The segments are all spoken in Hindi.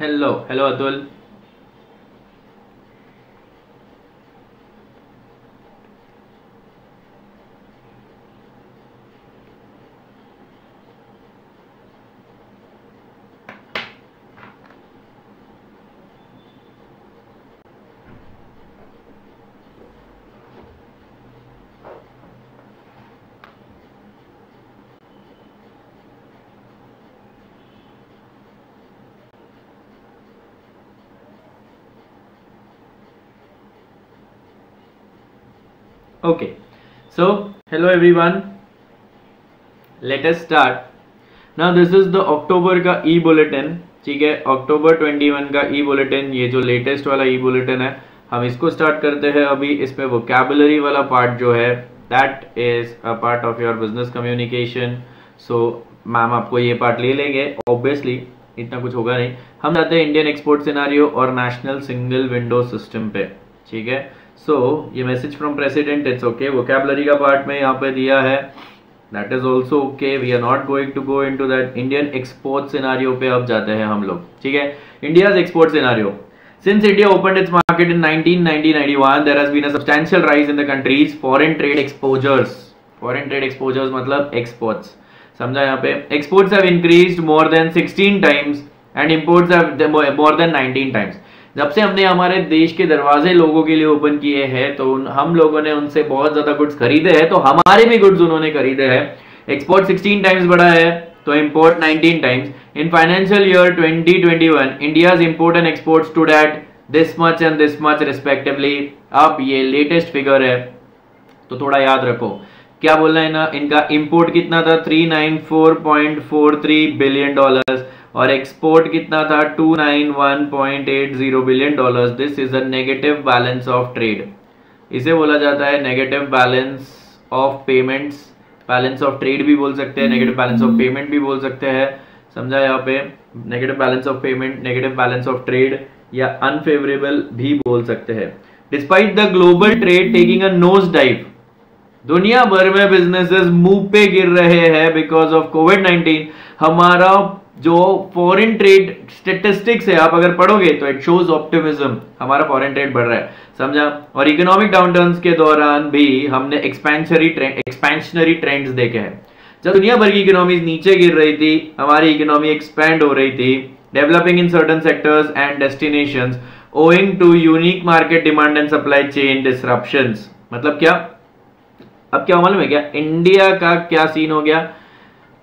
hello hello atul okay. So, hello everyone. Let us start. Now, this is the october का e bulletin ठीक है? अक्टूबर 21 का ई बुलेटिन ये जो लेटेस्ट वाला ई बुलेटिन है, हम इसको स्टार्ट करते हैं अभी। इसमें वोकेबलरी वाला पार्ट जो है that is a part of your business communication so ma'am आपको ये पार्ट ले लेंगे। ऑब्वियसली इतना कुछ होगा नहीं। हम जाते हैं इंडियन एक्सपोर्ट सिनारियो और नेशनल सिंगल विंडो सिस्टम पे। ठीक है? सो so, ये message from president it's okay vocabulary का पार्ट में यहाँ पे दिया है that is also okay we are not going to go into that Indian export scenario पे अब जाते हैं हम लोग ठीक है India export scenario Since India opened its market in 1990-91, there has been a substantial rise in the country's foreign trade exposures. Foreign trade exposures मतलब exports. समझा यहाँ पे exports have increased more than 16 times and imports have more than 19 times. जब से हमने हमारे देश के दरवाजे लोगों के लिए ओपन किए हैं तो हम लोगों ने उनसे बहुत ज़्यादा गुड्स खरीदे हैं तो हमारे भी गुड्स उन्होंने खरीदे हैं। एक्सपोर्ट 16 टाइम्स बढ़ा है तो import 19 times in financial year 2021 India's import and export stood at this much and this much respectively अब ये लेटेस्ट फिगर है तो थोड़ा याद रखो। क्या बोल रहे हैं ना? इनका इंपोर्ट कितना था? 394.43 बिलियन डॉलर्स और एक्सपोर्ट कितना था? 291.80 billion dollars this is a negative balance of trade इसे बोला जाता है negative balance of payments balance of trade भी बोल सकते हैं नेगेटिव बैलेंस ऑफ़ पेमेंट भी बोल सकते हैं। समझा यहाँ पे? Negative balance of payment negative balance of trade या अनफेवरेबल भी बोल सकते हैं। Despite the global trade taking a nose dive दुनिया भर में बिजनेसेस मुँह पे गिर रहे हैं बिकॉज़ ऑफ़ कोविड 19 हमारा जो फॉरेन ट्रेड स्टेटिस्टिक्स है, आप अगर पढ़ोगे तो इट शोज़ ऑप्टिमिज्म हमारा फॉरेन ट्रेड बढ़ रहा है, समझा? और इकोनॉमिक डाउनटर्न्स के दौरान भी हमने एक्सपेंशनरी ट्रेंड एक्सपेंशनरी ट्रेंड्स देखे हैं। जब दुनिया भर की इकोनॉमी नीचे गिर रही थी, हमारी इकोनॉमी एक्सपेंड हो रही थी developing in certain sectors and destinations owing to unique market demand and supply chain disruptions मतलब क्या? अब क्या मालूम है क्या? इंडिया का क्या सीन हो गया?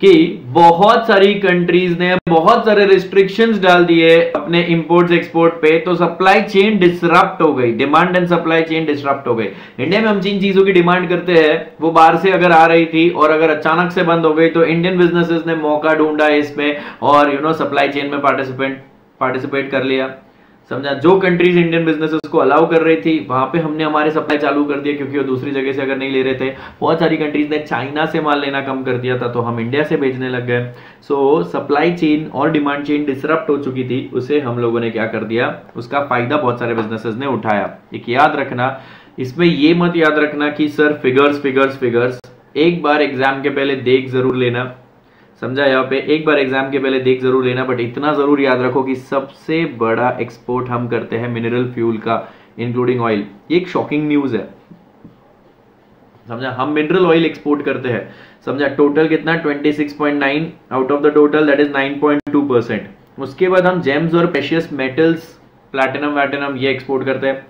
कि बहुत सारी कंट्रीज़ ने बहुत सारे रिस्ट्रिक्शंस डाल दिए अपने इंपोर्ट्स एक्सपोर्ट पे तो सप्लाई चेन डिसरप्ट हो गई। Demand and supply chain disrupt हो गई। इंडिया में हम जिन चीज़ों की डिमांड करते हैं, वो बाहर से अगर आ रही थी और अगर अचानक से बंद हो गई तो इंडियन बिजनेसेस ने मौका ढूंढा इसमें और यू नो सप्लाई चेन में पार्टिसिपेट पार्टिसिपेट कर लिया। समझा? जो कंट्रीज़ इंडियन बिजनेसेस को अलाउ कर रही थी, वहाँ पे हमने हमारे सप्लाई चालू कर दिया क्योंकि वो दूसरी जगह से अगर नहीं ले रहे थे। बहुत सारी कंट्रीज़ ने चाइना से माल लेना कम कर दिया था तो हम इंडिया से भेजने लग गए। सो सप्लाई चेन और डिमांड चेन डिसरप्ट हो चुकी थी, उसे हम लोगों ने क्या कर दिया? उसका फ़ायदा बहुत सारे बिजनेसेस ने उठाया। एक याद रखना, इसमें ये मत याद रखना कि, सर फिगर्स फिगर्स फिगर्स एक बार एग्ज़ाम के पहले देख ज़रूर लेना। समझा, यहाँ पे एक बार एग्ज़ाम के पहले देख ज़रूर लेना बट इतना ज़रूर याद रखो कि सबसे बड़ा एक्सपोर्ट हम करते हैं मिनरल फ्यूल का इंक्लूडिंग ऑयल एक शॉकिंग न्यूज़ है। समझा, हम मिनरल ऑयल एक्सपोर्ट करते हैं। समझा टोटल कितना? 26.9 out of the total that is 9.2 percent उसके बाद हम जेम्स और प्रेशियस मेटल्स प्लैटिनम वैटिनम ये एक्सपोर्ट करते हैं।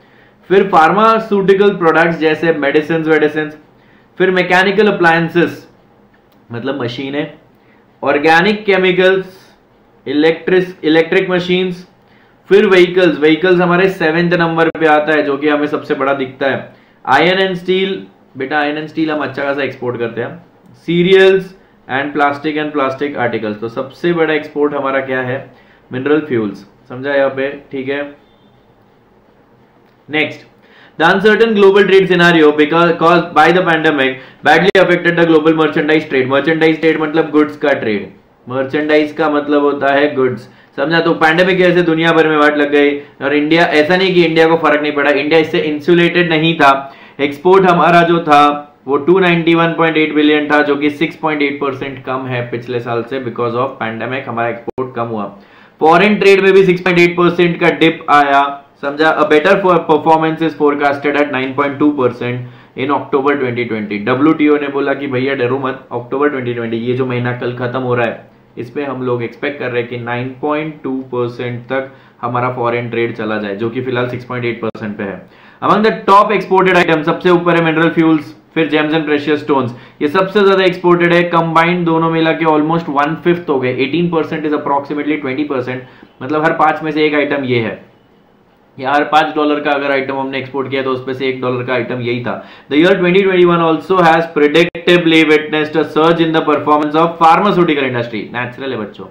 फिर फार्मास्यूटिकल प्रोडक्ट्स जैसे मेडिसिन वेडिसिन फिर मैकेनिकल अप्लायंसेस मतलब मशीनें organic chemicals electric electric machines फिर व्हीकल्स व्हीकल्स हमारे सेवेंथ नंबर पे आता है, जो कि हमें सबसे बड़ा दिखता है। आयरन एंड स्टील बेटा आयरन एंड स्टील हम अच्छा खासा एक्सपोर्ट करते हैं। Cereals and plastic and plastic articles तो सबसे बड़ा एक्सपोर्ट हमारा क्या है? मिनरल फ्यूल्स समझा यहाँ पे? ठीक है? Next The uncertain global trade scenario because caused by the pandemic badly affected the global merchandise trade. Merchandise trade मतलब goods का trade. Merchandise का मतलब होता है goods. समझा तो पैंडेमिक की वजह से दुनिया भर में वाट लग गई और इंडिया ऐसा नहीं कि इंडिया को फ़र्क नहीं पड़ा इंडिया इससे इंसुलेटेड नहीं था एक्सपोर्ट हमारा जो था, वो 291.8 बिलियन था, जो कि 6.8 परसेंट कम है पिछले साल से बिकॉज़ ऑफ़ पैंडेमिक हमारा एक्सपोर्ट कम हुआ फॉरेन ट्रेड में भी 6.8 परसेंट का डिप आया समझा? A better performance is forecasted at 9.2 percent in October 2020 WTO ने बोला कि भैया डरो मत अक्टूबर 2020 ये जो महीना कल खत्म हो रहा है, इस पे हम लोग एक्सपेक्ट कर रहे हैं कि 9.2 परसेंट तक हमारा फॉरेन ट्रेड चला जाए, जो कि फ़िलहाल 6.8 परसेंट पे है। Among the top exported item सबसे ऊपर है मिनरल फ्यूल्स फिर जेम्स एंड प्रेशियस स्टोन्स ये सबसे ज़्यादा एक्सपोर्टेड है कंबाइंड दोनों मिला के ऑलमोस्ट वन फिफ्थ हो गए। 18 परसेंट इज़ अप्रोक्सीमेटली 20 परसेंट मतलब हर पाँच में से एक आइटम ये है। यार, पाँच डॉलर का अगर आइटम हमने एक्सपोर्ट किया तो उसमें से एक डॉलर का आइटम यही था। The year 2021 also has predictively witnessed a surge in the performance of pharmaceutical industry natural है बच्चों।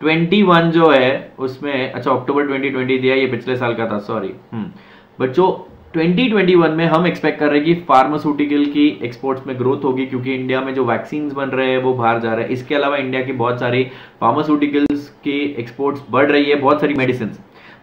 21 जो है, उसमें अच्छा अक्टूबर 2020 दिया, ये पिछले साल का था सॉरी हम्म। बच्चों 2021 में हम एक्सपेक्ट कर रहे हैं कि फार्मास्यूटिकल की एक्सपोर्ट्स में ग्रोथ होगी, क्योंकि इंडिया में जो वैक्सीन बन रहे हैं, वो बाहर जा रहे हैं। इसके अलावा इंडिया की बहुत सारी फार्मास्यूटिकल्स की एक्सपोर्ट्स बढ़ रही है, बहुत सारी medicine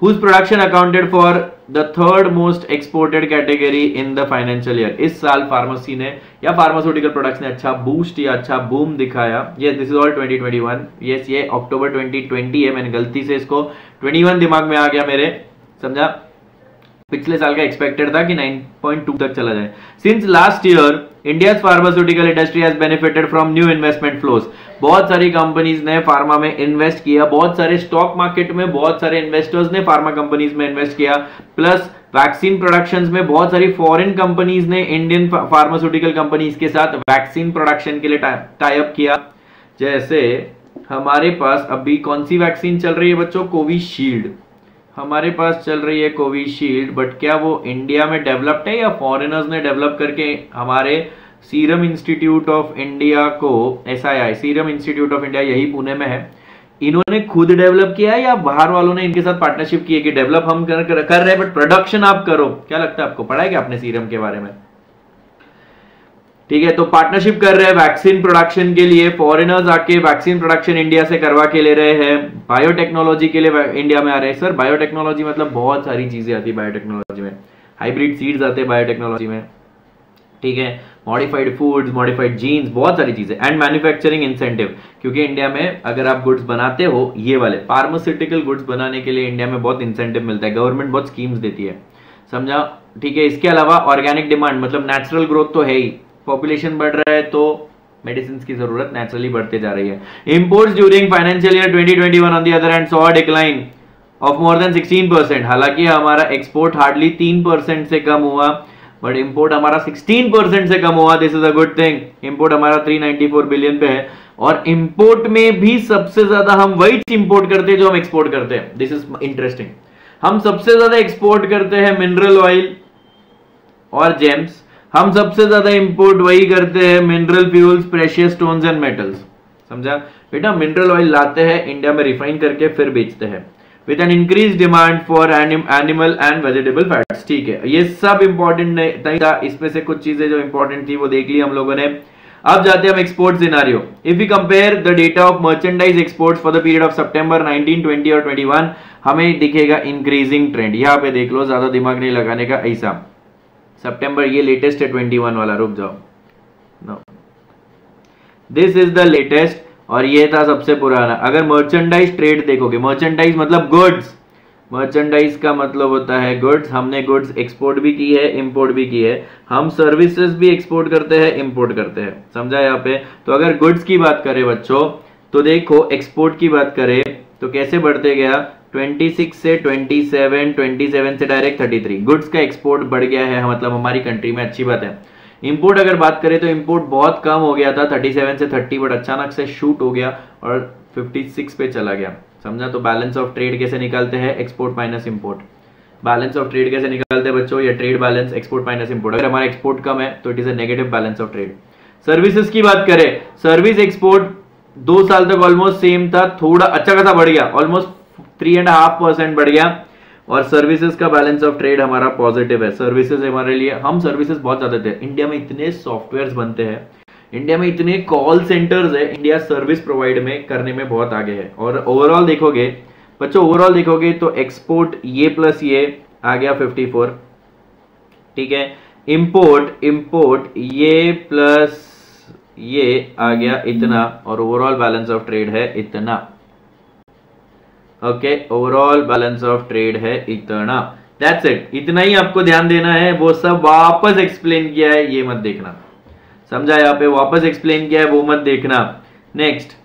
whose production accounted for the third most exported category in the financial year. इस साल फार्मेसी ने या फार्मास्यूटिकल प्रोडक्ट्स ने अच्छा बूस्ट या अच्छा बूम दिखाया। ये दिस इज़ ऑल 2021 यस ये अक्टूबर 2020 है। मैंने गलती से इसको 21 दिमाग में आ गया मेरे। समझा? पिछले साल का एक्सपेक्टेड था कि 9.2 तक चला जाए। Since last year India pharmaceutical industry has benefited from new investment flows बहुत सारी कंपनीज़ ने फार्मा में इन्वेस्ट किया, बहुत सारे स्टॉक मार्केट में बहुत सारे इन्वेस्टर्स ने फार्मा कंपनीज़ में इन्वेस्ट किया प्लस वैक्सीन प्रोडक्शन में बहुत सारी फॉरेन कंपनीज़ ने इंडियन फार्मास्यूटिकल कंपनीज़ के साथ वैक्सीन प्रोडक्शन के लिए टाइप किया। जैसे हमारे पास अभी कौन सी वैक्सीन चल रही है बच्चों? कोविशील्ड हमारे पास चल रही है कोविशील्ड बट क्या वो इंडिया में डेवलप्ड है या फॉरेनर्स ने डेवलप करके हमारे सीरम इंस्टीट्यूट ऑफ़ इंडिया को as Serum Institute of India यही पुणे में है। इन्होंने खुद डेवलप किया है या बाहर वालों ने इनके साथ पार्टनरशिप की है कि डेवलप हम कर, कर, रहे हैं बट प्रोडक्शन आप करो। क्या लगता है आपको? पढ़ा क्या आपने सीरम के बारे में? ठीक है तो पार्टनरशिप कर रहे हैं वैक्सीन प्रोडक्शन के लिए। फॉरेनर्स आके वैक्सीन प्रोडक्शन इंडिया से करवा के ले रहे हैं। बायोटेक्नोलॉजी के लिए इंडिया में आ रहे हैं। सर बायोटेक्नोलॉजी मतलब बहुत सारी चीज़ें आती है बायोटेक्नोलॉजी में। हाइब्रिड सीड्स आते हैं बायोटेक्नोलॉजी में। ठीक है मॉडिफाइड फूड्स मॉडिफाइड जीन्स बहुत सारी चीज़ें। एंड मैन्युफैक्चरिंग इंसेंटिव क्योंकि इंडिया में अगर आप गुड्स बनाते हो, ये वाले फार्मास्यूटिकल गुड्स बनाने के लिए इंडिया में बहुत इंसेंटिव मिलता है। गवर्नमेंट बहुत स्कीम्स देती है। समझा? ठीक है, इसके अलावा ऑर्गेनिक डिमांड मतलब नेचुरल ग्रोथ तो है ही। पॉपुलेशन बढ़ रहा है तो मेडिसिन की ज़रूरत नेचुरली बढ़ते जा रही है। Imports during financial year 2021 on the other hand saw decline of more than 16 percent हालाँकि हमारा एक्सपोर्ट हार्डली 3 परसेंट से कम हुआ बट इंपोर्ट हमारा 16 परसेंट से कम हुआ this is a good thing import हमारा 394 बिलियन पे है, और इंपोर्ट में भी सबसे ज़्यादा हम वही इंपोर्ट करते हैं जो हम एक्सपोर्ट करते हैं। दिस इज़ इंटरेस्टिंग हम सबसे ज़्यादा एक्सपोर्ट करते हैं मिनरल ऑयल और जेम्स हम सबसे ज़्यादा इंपोर्ट वही करते हैं mineral fuels precious stones and metals समझा? बेटा मिनरल ऑयल लाते हैं इंडिया में रिफाइन करके फिर बेचते हैं। With an increase demand for animal and vegetable fats ठीक है। ये सब इंपॉर्टेंट था इसमें से कुछ चीज़ें जो इंपॉर्टेंट थी वो देख ली हम लोगों ने। अब जाते हैं हम export scenario if you compare the data of merchandise export for the period of September 19, 20 और 21 हमें दिखेगा इंक्रीजिंग ट्रेंड यहाँ पे देख लो ज़्यादा दिमाग नहीं लगाने का ऐसा। सितंबर ये लेटेस्ट है ट्वेंटी वन वाला, रुक जाओ। No this is the latest और ये था सबसे पुराना। अगर मर्चेंडाइज ट्रेड देखोगे मर्चेंडाइज मतलब गुड्स मर्चेंडाइज का मतलब होता है गुड्स हमने गुड्स एक्सपोर्ट भी की है इंपोर्ट भी की है। हम सर्विसेज़ भी एक्सपोर्ट करते हैं इंपोर्ट करते हैं। समझा यहाँ पे? तो अगर गुड्स की बात करें बच्चों तो देखो एक्सपोर्ट की बात करें तो कैसे बढ़ते गया? 26 से 27 27 से डायरेक्ट 33 गुड्स का एक्सपोर्ट बढ़ गया है मतलब हमारी कंट्री में अच्छी बात है। इंपोर्ट अगर बात करें तो इंपोर्ट बहुत कम हो गया था 37 से 30 बट अचानक से शूट हो गया और 56 पे चला गया। समझा? तो बैलेंस ऑफ़ ट्रेड कैसे निकालते हैं? Export minus import balance of trade कैसे निकालते हैं बच्चों? ये trade balance export minus import अगर हमारा एक्सपोर्ट कम है तो it is a negative balance of trade services की बात करें सर्विस एक्सपोर्ट दो साल तक ऑलमोस्ट सेम था, थोड़ा अच्छा खासा बढ़ गया almost three and half percent बढ़ गया। और सर्विसेज़ का बैलेंस ऑफ़ ट्रेड हमारा पॉजिटिव है। सर्विसेज़ हमारे लिए, हम सर्विसेज़ बहुत ज़्यादा थे इंडिया में इतने सॉफ्टवेयर बनते हैं। इंडिया में इतने कॉल सेंटर्स है। इंडिया सर्विस प्रोवाइड में, करने में बहुत आगे है। और ओवरऑल देखोगे, बच्चों ओवरऑल देखोगे तो एक्सपोर्ट ये प्लस ये आ गया 54 ठीक है? इंपोर्ट इंपोर्ट ये प्लस ये आ गया इतना। और ओवरऑल बैलेंस ऑफ़ ट्रेड है इतना। Okay overall balance of trade है इतना। दैट्स इट इतना ही आपको ध्यान देना है, वो सब वापस एक्सप्लेन किया है, ये मत देखना। समझा यहाँ पे? वापस एक्सप्लेन किया है, वो मत देखना। नेक्स्ट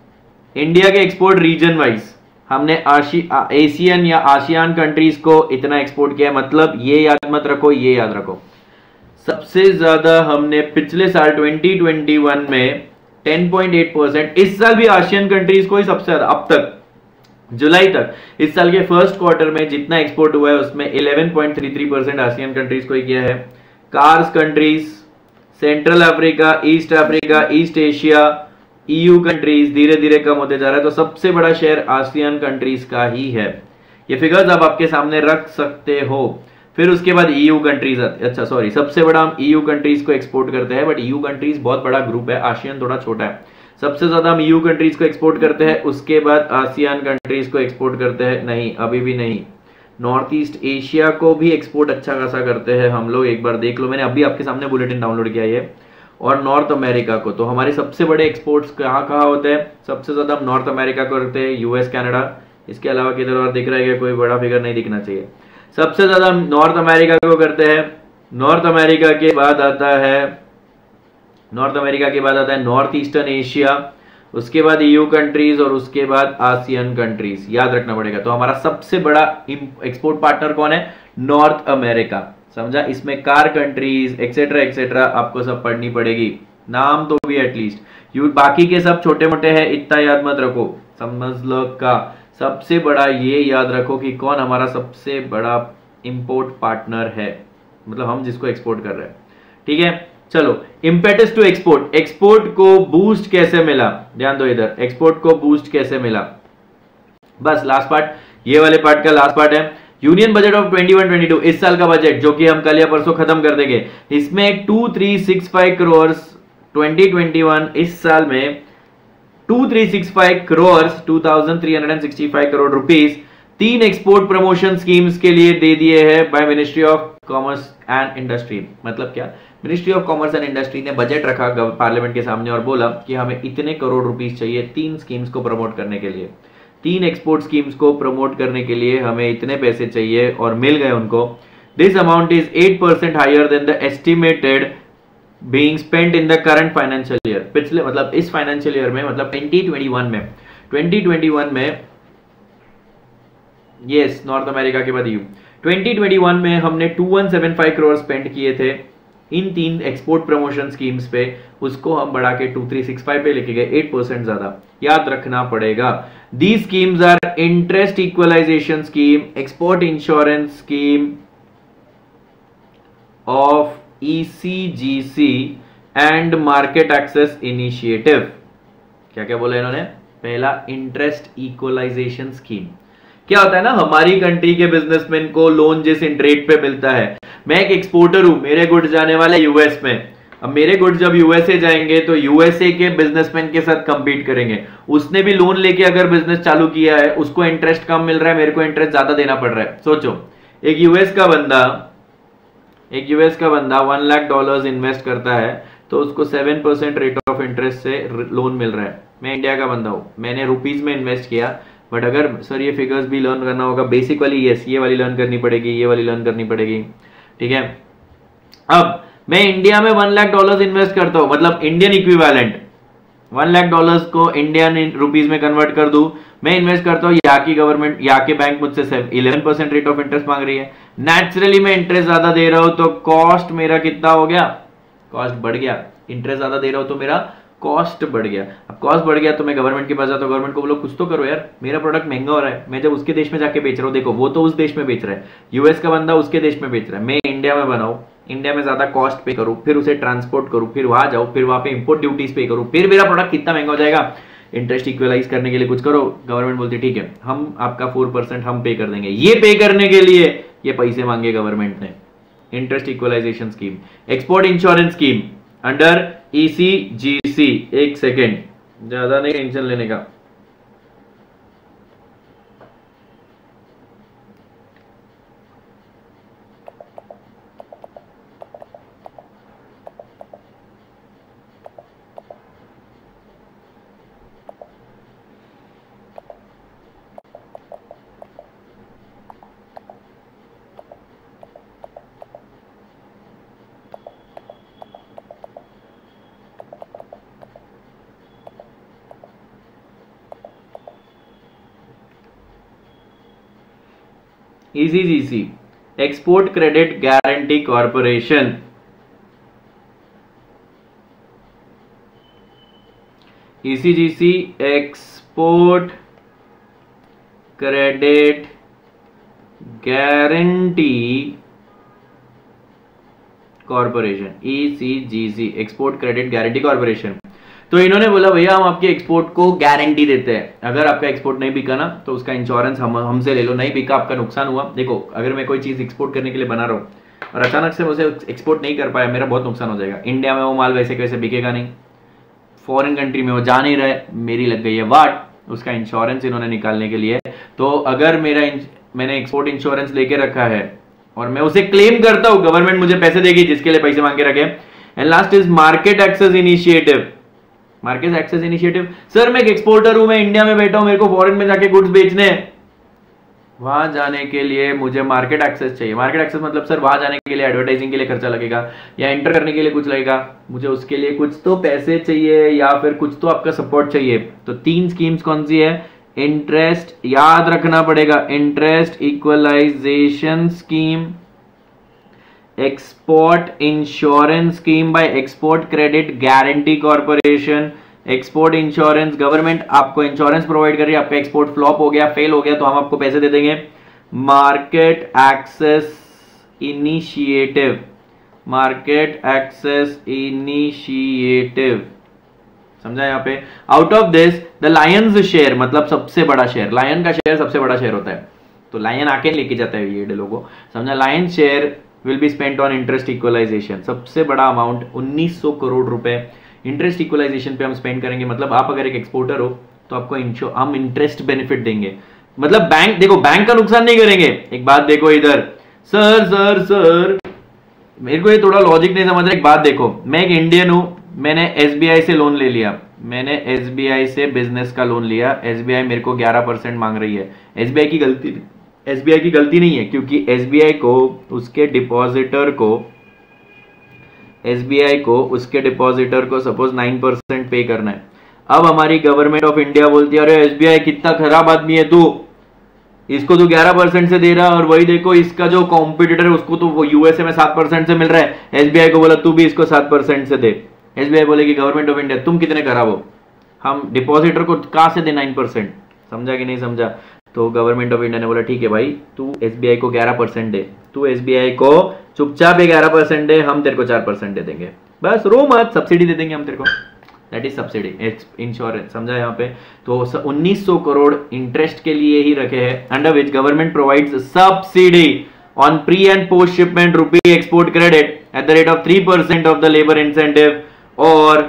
इंडिया के एक्सपोर्ट रीजन वाइज हमने एशियन या आशियान कंट्रीज़ को इतना एक्सपोर्ट किया है मतलब ये याद मत रखो, ये याद रखो। सबसे ज़्यादा हमने पिछले साल 2021 में 10.8 परसेंट इस साल भी आशियन कंट्रीज़ को ही सबसे ज़्यादा, अब तक। जुलाई तक। इस साल के फ़र्स्ट क्वार्टर में जितना एक्सपोर्ट हुआ है, उसमें 11.33 परसेंट आसियन कंट्रीज़ को किया है। Cars countries Central Africa East Africa East Asia EU countries धीरे धीरे कम होते जा रहा है। तो सबसे बड़ा शेयर आसियन कंट्रीज़ का ही है। ये फिगर्स आप आपके सामने रख सकते हो। फिर उसके बाद ईयू कंट्रीज़ अच्छा सॉरी सबसे बड़ा हम ईयू कंट्रीज़ को एक्सपोर्ट करते हैं बट ईयू कंट्रीज़ बहुत बड़ा ग्रुप है। आशियन थोड़ा छोटा है। सबसे ज़्यादा हम यू कंट्रीज़ को एक्सपोर्ट करते हैं, उसके बाद आसियान कंट्रीज़ को एक्सपोर्ट करते हैं। नहीं, अभी भी नहीं। नॉर्थ ईस्ट एशिया को भी एक्सपोर्ट अच्छा खासा करते हैं हम लोग, एक बार देख लो। मैंने अभी आपके सामने बुलेटिन डाउनलोड किया है और नॉर्थ अमेरिका को तो हमारे सबसे बड़े एक्सपोर्ट्स कहाँ कहाँ होते हैं? सबसे ज़्यादा हम नॉर्थ अमेरिका को रखते हैं यूएस कनाडा इसके अलावा किधर और दिख रहा है कोई बड़ा फिगर नहीं दिखना चाहिए। सबसे ज़्यादा हम नॉर्थ अमेरिका को करते हैं। नॉर्थ अमेरिका के बाद आता है नॉर्थ अमेरिका के बाद आता है नॉर्थ ईस्टर्न एशिया, उसके बाद ईयू कंट्रीज़ और उसके बाद आसियन कंट्रीज़। याद रखना पड़ेगा। तो हमारा सबसे बड़ा एक्सपोर्ट पार्टनर कौन है? North America. समझा? इसमें कार कंट्रीज़ एक्सेट्रा एक्सेट्रा आपको सब पढ़नी पड़ेगी। नाम तो भी एटलीस्ट यू, बाकी के सब छोटे मोटे हैं, इतना याद मत रखो। समझ लो का। सबसे बड़ा ये याद रखो कि कौन हमारा सबसे बड़ा इंपोर्ट पार्टनर है। मतलब हम जिसको एक्सपोर्ट कर रहे हैं। ठीक है? चलो इम्पेटस टू एक्सपोर्ट एक्सपोर्ट को बूस्ट कैसे मिला? ध्यान दो इधर एक्सपोर्ट को बूस्ट कैसे मिला? बस लास्ट पार्ट ये वाले पार्ट का लास्ट पार्ट है। यूनियन बजट ऑफ़ 21-22 इस साल का बजट जो कि हम कल या परसों खत्म कर देंगे। इसमें 2365 करोड़ 2021 इस साल में 2365 करोड़ 2365 करोड़ रुपीस तीन एक्सपोर्ट प्रमोशन स्कीम्स के लिए दे दिए हैं by Ministry of Commerce and Industry मतलब क्या? Ministry of Commerce and Industry ने बजट रखा पार्लियामेंट के सामने और बोला कि हमें इतने करोड़ रुपीस चाहिए तीन स्कीम्स को प्रमोट करने के लिए। तीन एक्सपोर्ट स्कीम्स को प्रमोट करने के लिए हमें इतने पैसे चाहिए और मिल गए उनको। This amount is eight percent higher than the estimated being spent in the current financial year पिछले मतलब इस फाइनेंशियल ईयर में मतलब 2021 में। 2021 में यस नॉर्थ अमेरिका के बाद यू 2021 में हमने 2175 करोड़ स्पेंड किए थे। इन तीन एक्सपोर्ट प्रमोशन स्कीम्स पे उसको हम बढ़ा के 2365 पे लेके गए एट परसेंट ज़्यादा। याद रखना पड़ेगा। The schemes are interest equalisation scheme export insurance scheme of ECGC and market access initiative क्या क्या बोला इन्होंने? पहला इंटरेस्ट इक्वलाइजेशन स्कीम क्या होता है ना, हमारी कंट्री के बिजनेसमैन को लोन जिस रेट पे मिलता है। मैं एक एक्सपोर्टर हूँ, मेरे गुड्स जाने वाले यूएस में। अब मेरे गुड्स जब यूएसए जाएँगे तो यूएसए के बिजनेसमैन के साथ कंपीट करेंगे। उसने भी लोन लेके अगर बिज़नेस चालू किया है, उसको इंटरेस्ट कम मिल रहा है, मेरे को इंटरेस्ट ज़्यादा देना पड़ रहा है। सोचो, एक यूएस का बंदा, एक यूएस का बंदा वन लाख डॉलर इन्वेस्ट करता है तो उसको seven percent rate of interest से लोन मिल रहा है। मैं इंडिया का बंदा हूँ, मैंने रुपीज़ में इन्वेस्ट किया बट अगर सर ये फिगर्स भी लर्न करना होगा बेसिक वाली यस ये वाली लर्न करनी पड़ेगी, ये वाली लर्न करनी पड़ेगी। ठीक है? अब, मैं इंडिया में वन लाख डॉलर इन्वेस्ट करता हूँ मतलब Indian equivalent one lakh dollars को इंडियन रुपीज़ में कन्वर्ट कर दू, मैं इन्वेस्ट करता हूँ यहाँ की गवर्नमेंट यहाँ के बैंक मुझसे eleven percent rate of interest मांग रही है। नेचुरली मैं इंटरेस्ट ज़्यादा दे रहा हूँ तो कॉस्ट मेरा कितना हो गया? कॉस्ट बढ़ गया। इंटरेस्ट ज़्यादा दे रहा हूँ तो मेरा कॉस्ट बढ़ गया। अब कॉस्ट बढ़ गया तो मैं गवर्नमेंट के पास जाता हूँ। गवर्नमेंट को बोलो, कुछ तो करो यार, मेरा प्रोडक्ट महँगा हो रहा है। मैं जब उसके देश में जाके बेच रहा हूँ, देखो, वो तो उस देश में बेच रहा है। यूएस का बंदा उसके देश में बेच रहा है। मैं इंडिया में बनाऊ इंडिया में ज़्यादा कॉस्ट पे करूँ, फिर उसे ट्रांसपोर्ट करूँ, फिर वहाँ जाऊँ, फिर वहाँ पे इंपोर्ट ड्यूटीज़ पे करूँ, फिर मेरा प्रोडक्ट कितना महँगा हो जाएगा। इंटरेस्ट इक्वलाइज करने के लिए कुछ करो। गवर्नमेंट बोलती ठीक है, हम आपका फोर परसेंट हम पे कर देंगे। ये पे करने के लिए ये पैसे मांगे गवर्नमेंट ने। Interest equalisation scheme export insurance scheme under ECGC एक सेकेंड ज़्यादा नहीं टेंशन लेने का। ECGC export credit guarantee corporation ECGC export credit guarantee corporation ECGC export credit guarantee corporation तो इन्होंने बोला, भैया, हम आपके एक्सपोर्ट को गारंटी देते हैं। अगर आपका एक्सपोर्ट नहीं बिका ना तो उसका इंश्योरेंस हम, हमसे ले लो। नहीं बिका, आपका नुकसान हुआ। देखो, अगर मैं कोई चीज़ एक्सपोर्ट करने के लिए बना रहा हूँ और अचानक से मुझे एक्सपोर्ट नहीं कर पाया, मेरा बहुत नुकसान हो जाएगा। इंडिया में वो माल वैसे कैसे बिकेगा नहीं। फॉरेन कंट्री में वो जा नहीं रहे। मेरी लग गई है वाट। उसका इंश्योरेंस इन्होंने निकालने के लिए। तो अगर मेरा मैंने एक्सपोर्ट इंश्योरेंस लेके रखा है और मैं उसे क्लेम करता हूँ गवर्नमेंट मुझे पैसे देगी जिसके लिए पैसे मांग के रखे and last is market access initiative market access initiative sir मैं एक एक्सपोर्टर हूँ, मैं इंडिया में बैठा हूँ, मेरे को फॉरेन में जाके गुड्स बेचने वहाँ जाने के लिए मुझे मार्केट एक्सेस चाहिए। मार्केट एक्सेस मतलब सर वहाँ जाने के लिए एडवर्टाइजिंग के लिए खर्चा लगेगा, या एंटर करने के लिए कुछ लगेगा। मुझे उसके लिए कुछ तो पैसे चाहिए, या फिर कुछ तो आपका सपोर्ट चाहिए। तो तीन स्कीम्स कौन सी है? इंटरेस्ट याद रखना पड़ेगा। Interest equalisation scheme export insurance scheme by export credit guarantee corporation export insurance government आपको इंश्योरेंस प्रोवाइड कर रही है, आपका एक्सपोर्ट फ्लॉप हो गया फेल हो गया तो हम आपको पैसे दे देंगे। Market access initiative market access initiative समझा यहाँ पे? Out of this the lion's share मतलब सबसे बड़ा शेयर लायन का शेयर सबसे बड़ा शेयर होता है। तो लायन आके लेके जाता है ये लोगों समझा? Lion share will be spent on interest equalisation सबसे बड़ा अमाउंट 1900 करोड़ रुपए इंटरेस्ट इक्वलाइजेशन पे हम स्पेंड करेंगे। मतलब आप अगर एक एक्सपोर्टर हो तो आपको हम इंटरेस्ट बेनिफिट देंगे। मतलब बैंक देखो बैंक का नुकसान नहीं करेंगे। एक बात देखो इधर। सर सर सर मेरे को ये थोड़ा लॉजिक नहीं समझ रहा। एक बात देखो। मैं एक इंडियन हूँ। मैंने SBI से लोन ले लिया। मैंने SBI से बिज़नेस का लोन लिया। एसबीआई मेरे को 11 परसेंट मांग रही है। एस की गलती SBI की गलती नहीं है, क्योंकि SBI को, उसके डिपॉजिटर को SBI को, उसके डिपॉजिटर को सपोज़ नाइन परसेंट पे करना है। अब हमारी गवर्नमेंट ऑफ़ इंडिया बोलती है, अरे SBI कितना खराब आदमी है तू। इसको तो 11 परसेंट से दे रहा है और वही देखो, इसका जो कॉम्पिटिटर उसको तो वो यूएसए में सात परसेंट से मिल रहा है। एसबीआई को बोला, तू भी इसको सात परसेंट से दे। एसबीआई बोलेगी गवर्नमेंट ऑफ़ इंडिया, तुम कितने खराब हो? हम डिपॉजिटर को कहा से दे नाइन परसेंट? समझा कि नहीं समझा? तो गवर्नमेंट ऑफ़ इंडिया ने बोला, ठीक है भाई, तू एसबीआई को ग्यारह परसेंट दे। तू एसबीआई को चुपचाप ग्यारह परसेंट दे, हम तेरे को चार परसेंट दे देंगे। बस, रो मत सब्सिडी दे देंगे हम तेरे को। दैट इज़ सब्सिडी इंश्योरेंस समझा यहाँ पे? तो 1900 करोड़ इंटरेस्ट के लिए ही रखे हैं under which government provides subsidy on pre and post shipment rupee export credit at the rate of three percent of the labour incentive और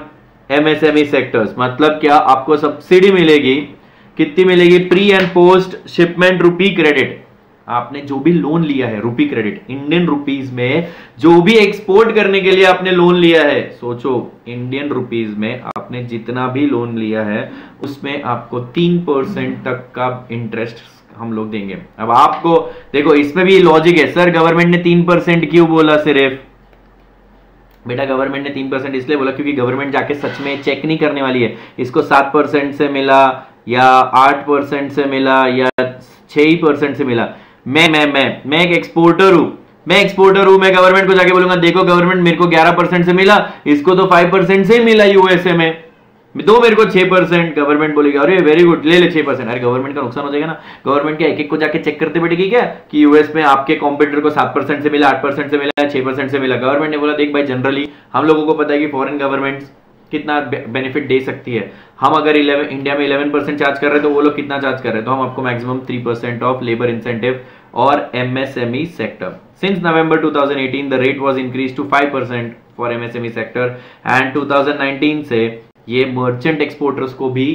एमएसएमई सेक्टर्स मतलब क्या आपको सब्सिडी मिलेगी? कितनी मिलेगी? Pre and post shipment rupee credit आपने जो भी लोन लिया है रुपी क्रेडिट इंडियन रुपीज़ में जो भी एक्सपोर्ट करने के लिए आपने लोन लिया है, सोचो इंडियन रुपीज़ में आपने जितना भी लोन लिया है, उसमें आपको तीन परसेंट तक का इंटरेस्ट हम लोग देंगे। अब आपको, देखो, इसमें भी लॉजिक है। सर गवर्नमेंट ने तीन परसेंट क्यों बोला सिर्फ़? बेटा गवर्नमेंट ने तीन परसेंट इसलिए बोला क्योंकि गवर्नमेंट जाके सच में चेक नहीं करने वाली है। इसको सात परसेंट से मिला या आठ परसेंट से मिला या छह ही परसेंट से मिला। मैं मैं मैं मैं एक एक्सपोर्टर हूँ। मैं एक्सपोर्टर हूँ, मैं गवर्नमेंट को जाके बोलूँगा, देखो गवर्नमेंट मेरे को ग्यारह परसेंट से मिला, इसको तो फाइव परसेंट से मिला यूएसए में। दो मेरे को छह परसेंट गवर्नमेंट बोलेगी, अरे वेरी गुड ले ले छह परसेंट। अरे गवर्नमेंट का नुकसान हो जाएगा ना। गवर्नमेंट के एक एक को जाके चेक करते बैठेगी क्या कि यूएस में आपके कॉम्प्यूटर को सात परसेंट से मिला, आठ परसेंट से मिला, छह परसेंट से मिला। गवर्नमेंट ने बोला, देख भाई जनरली हम लोगों को पता है कि फॉरेन गवर्नमेंट कितना बेनिफिट दे सकती है। हम अगर 11 इंडिया में 11 परसेंट चार्ज कर रहे हैं तो वो लोग कितना चार्ज कर रहे हैं? तो हम आपको maximum 3 percent of labour incentive और MSME sector since November 2018 the rate was increase to 5 percent for MSME sector and 2019 से ये मर्चेंट एक्सपोर्टर्स को भी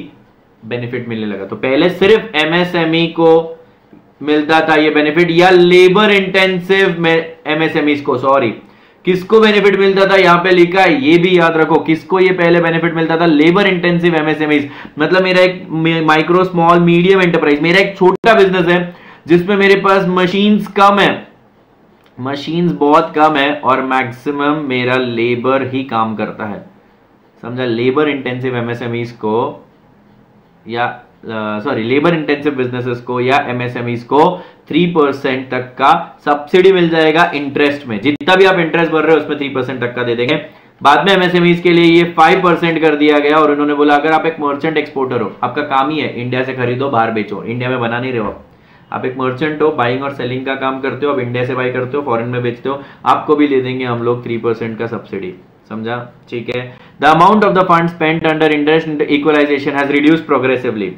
बेनिफिट मिलने लगा। तो पहले सिर्फ़ एमएसएमई को मिलता था ये बेनिफिट या लेबर इंटेंसिव एमएसएमई को सॉरी किसको बेनिफिट मिलता था? यहाँ पे लिखा है, ये भी याद रखो, किसको ये पहले बेनिफिट मिलता था? लेबर इंटेंसिव एमएसएमईज मतलब मेरा एक माइक्रो स्मॉल मीडियम एंटरप्राइज मेरा एक छोटा बिज़नेस है, जिसमें मेरे पास मशीन्स कम है। मशीन्स बहुत कम है और मैक्सिमम मेरा लेबर ही काम करता है। समझा? लेबर इंटेंसिव एमएसएमईज को या सॉरी लेबर इंटेंसिव बिजनेसेस को या एमएसएमईज को थ्री परसेंट तक का सब्सिडी मिल जाएगा इंटरेस्ट में। जितना भी आप इंटरेस्ट भर रहे हो, उसमें थ्री परसेंट तक का दे देंगे। बाद में एमएसएमईज के लिए ये फाइव परसेंट कर दिया गया और उन्होंने बोला, अगर आप एक मर्चेंट एक्सपोर्टर हो, आपका काम ही है इंडिया से खरीदो, बाहर बेचो। इंडिया में बना नहीं रहे हो आप। एक मर्चेंट हो बाइंग और सेलिंग का काम करते हो, आप इंडिया से बाई करते हो फॉरेन में बेचते हो, आपको भी ले देंगे हम लोग थ्री परसेंट का सब्सिडी समझा? ठीक है? The amount of the fund spent under interest equalisation has reduce progressively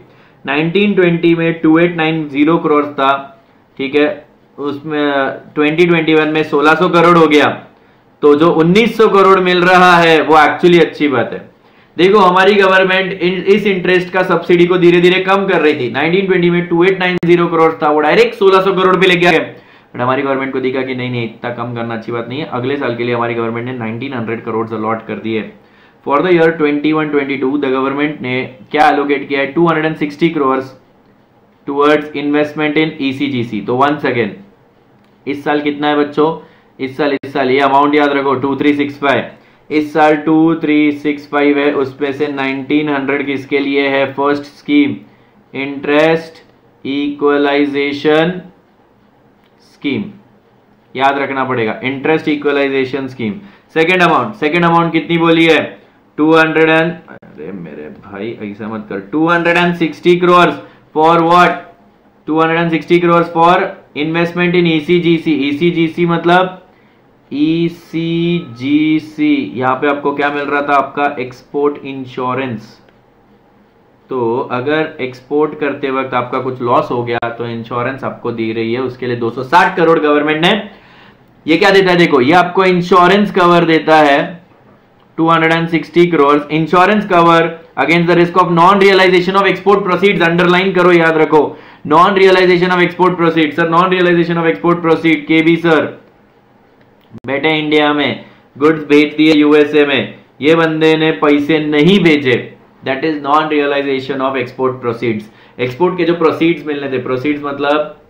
1920 में 2890 करोड़ था, ठीक है? उसमें 2021 में 1600 करोड़ हो गया। तो जो 1900 करोड़ मिल रहा है, वो एक्चुअली अच्छी बात है। देखो, हमारी गवर्नमेंट इस इंटरेस्ट का सब्सिडी को धीरे धीरे कम कर रही थी। 1920 में 2890 करोड़ था, वो डायरेक्ट 1600 करोड़ पे ले गया। बट हमारी गवर्नमेंट को दिखा कि नहीं नहीं, इतना कम करना अच्छी बात नहीं है। अगले साल के लिए हमारी गवर्नमेंट ने 1900 करोड़ अलॉट कर दिए। For the year 21-22 the government ने क्या एलोकेट किया है? 260 crore towards investment in ECGC तो वंस अगेन इस साल कितना है बच्चों? इस साल इस साल, ये अमाउंट याद रखो 2365 इस साल 2365 है उसमें से 1900 किसके लिए है? First scheme interest equalisation scheme याद रखना पड़ेगा interest equalisation scheme second amount second amount कितनी बोली है? टू हंड्रेड एंड अरे मेरे भाई, ऐसा मत कर। Two hundred and sixty crore for what two hundred and crore for investment in ECGC ECGC मतलब ईसीजीसी e यहाँ पे आपको क्या मिल रहा था? आपका एक्सपोर्ट इंश्योरेंस तो अगर एक्सपोर्ट करते वक्त आपका कुछ लॉस हो गया तो इंश्योरेंस आपको दी रही है। उसके लिए 260 करोड़ गवर्नमेंट ने ये क्या देता है? देखो, ये आपको इंश्योरेंस कवर देता है। 260 crore insurance cover against the proceed sir non realisation proceed India में गुड्स भेज दिए में ये बंदे ने पैसे नहीं भेजे that is non realisation of export proceeds export के जो प्रोसीड्स मिलने थे प्रोसीड्स मतलब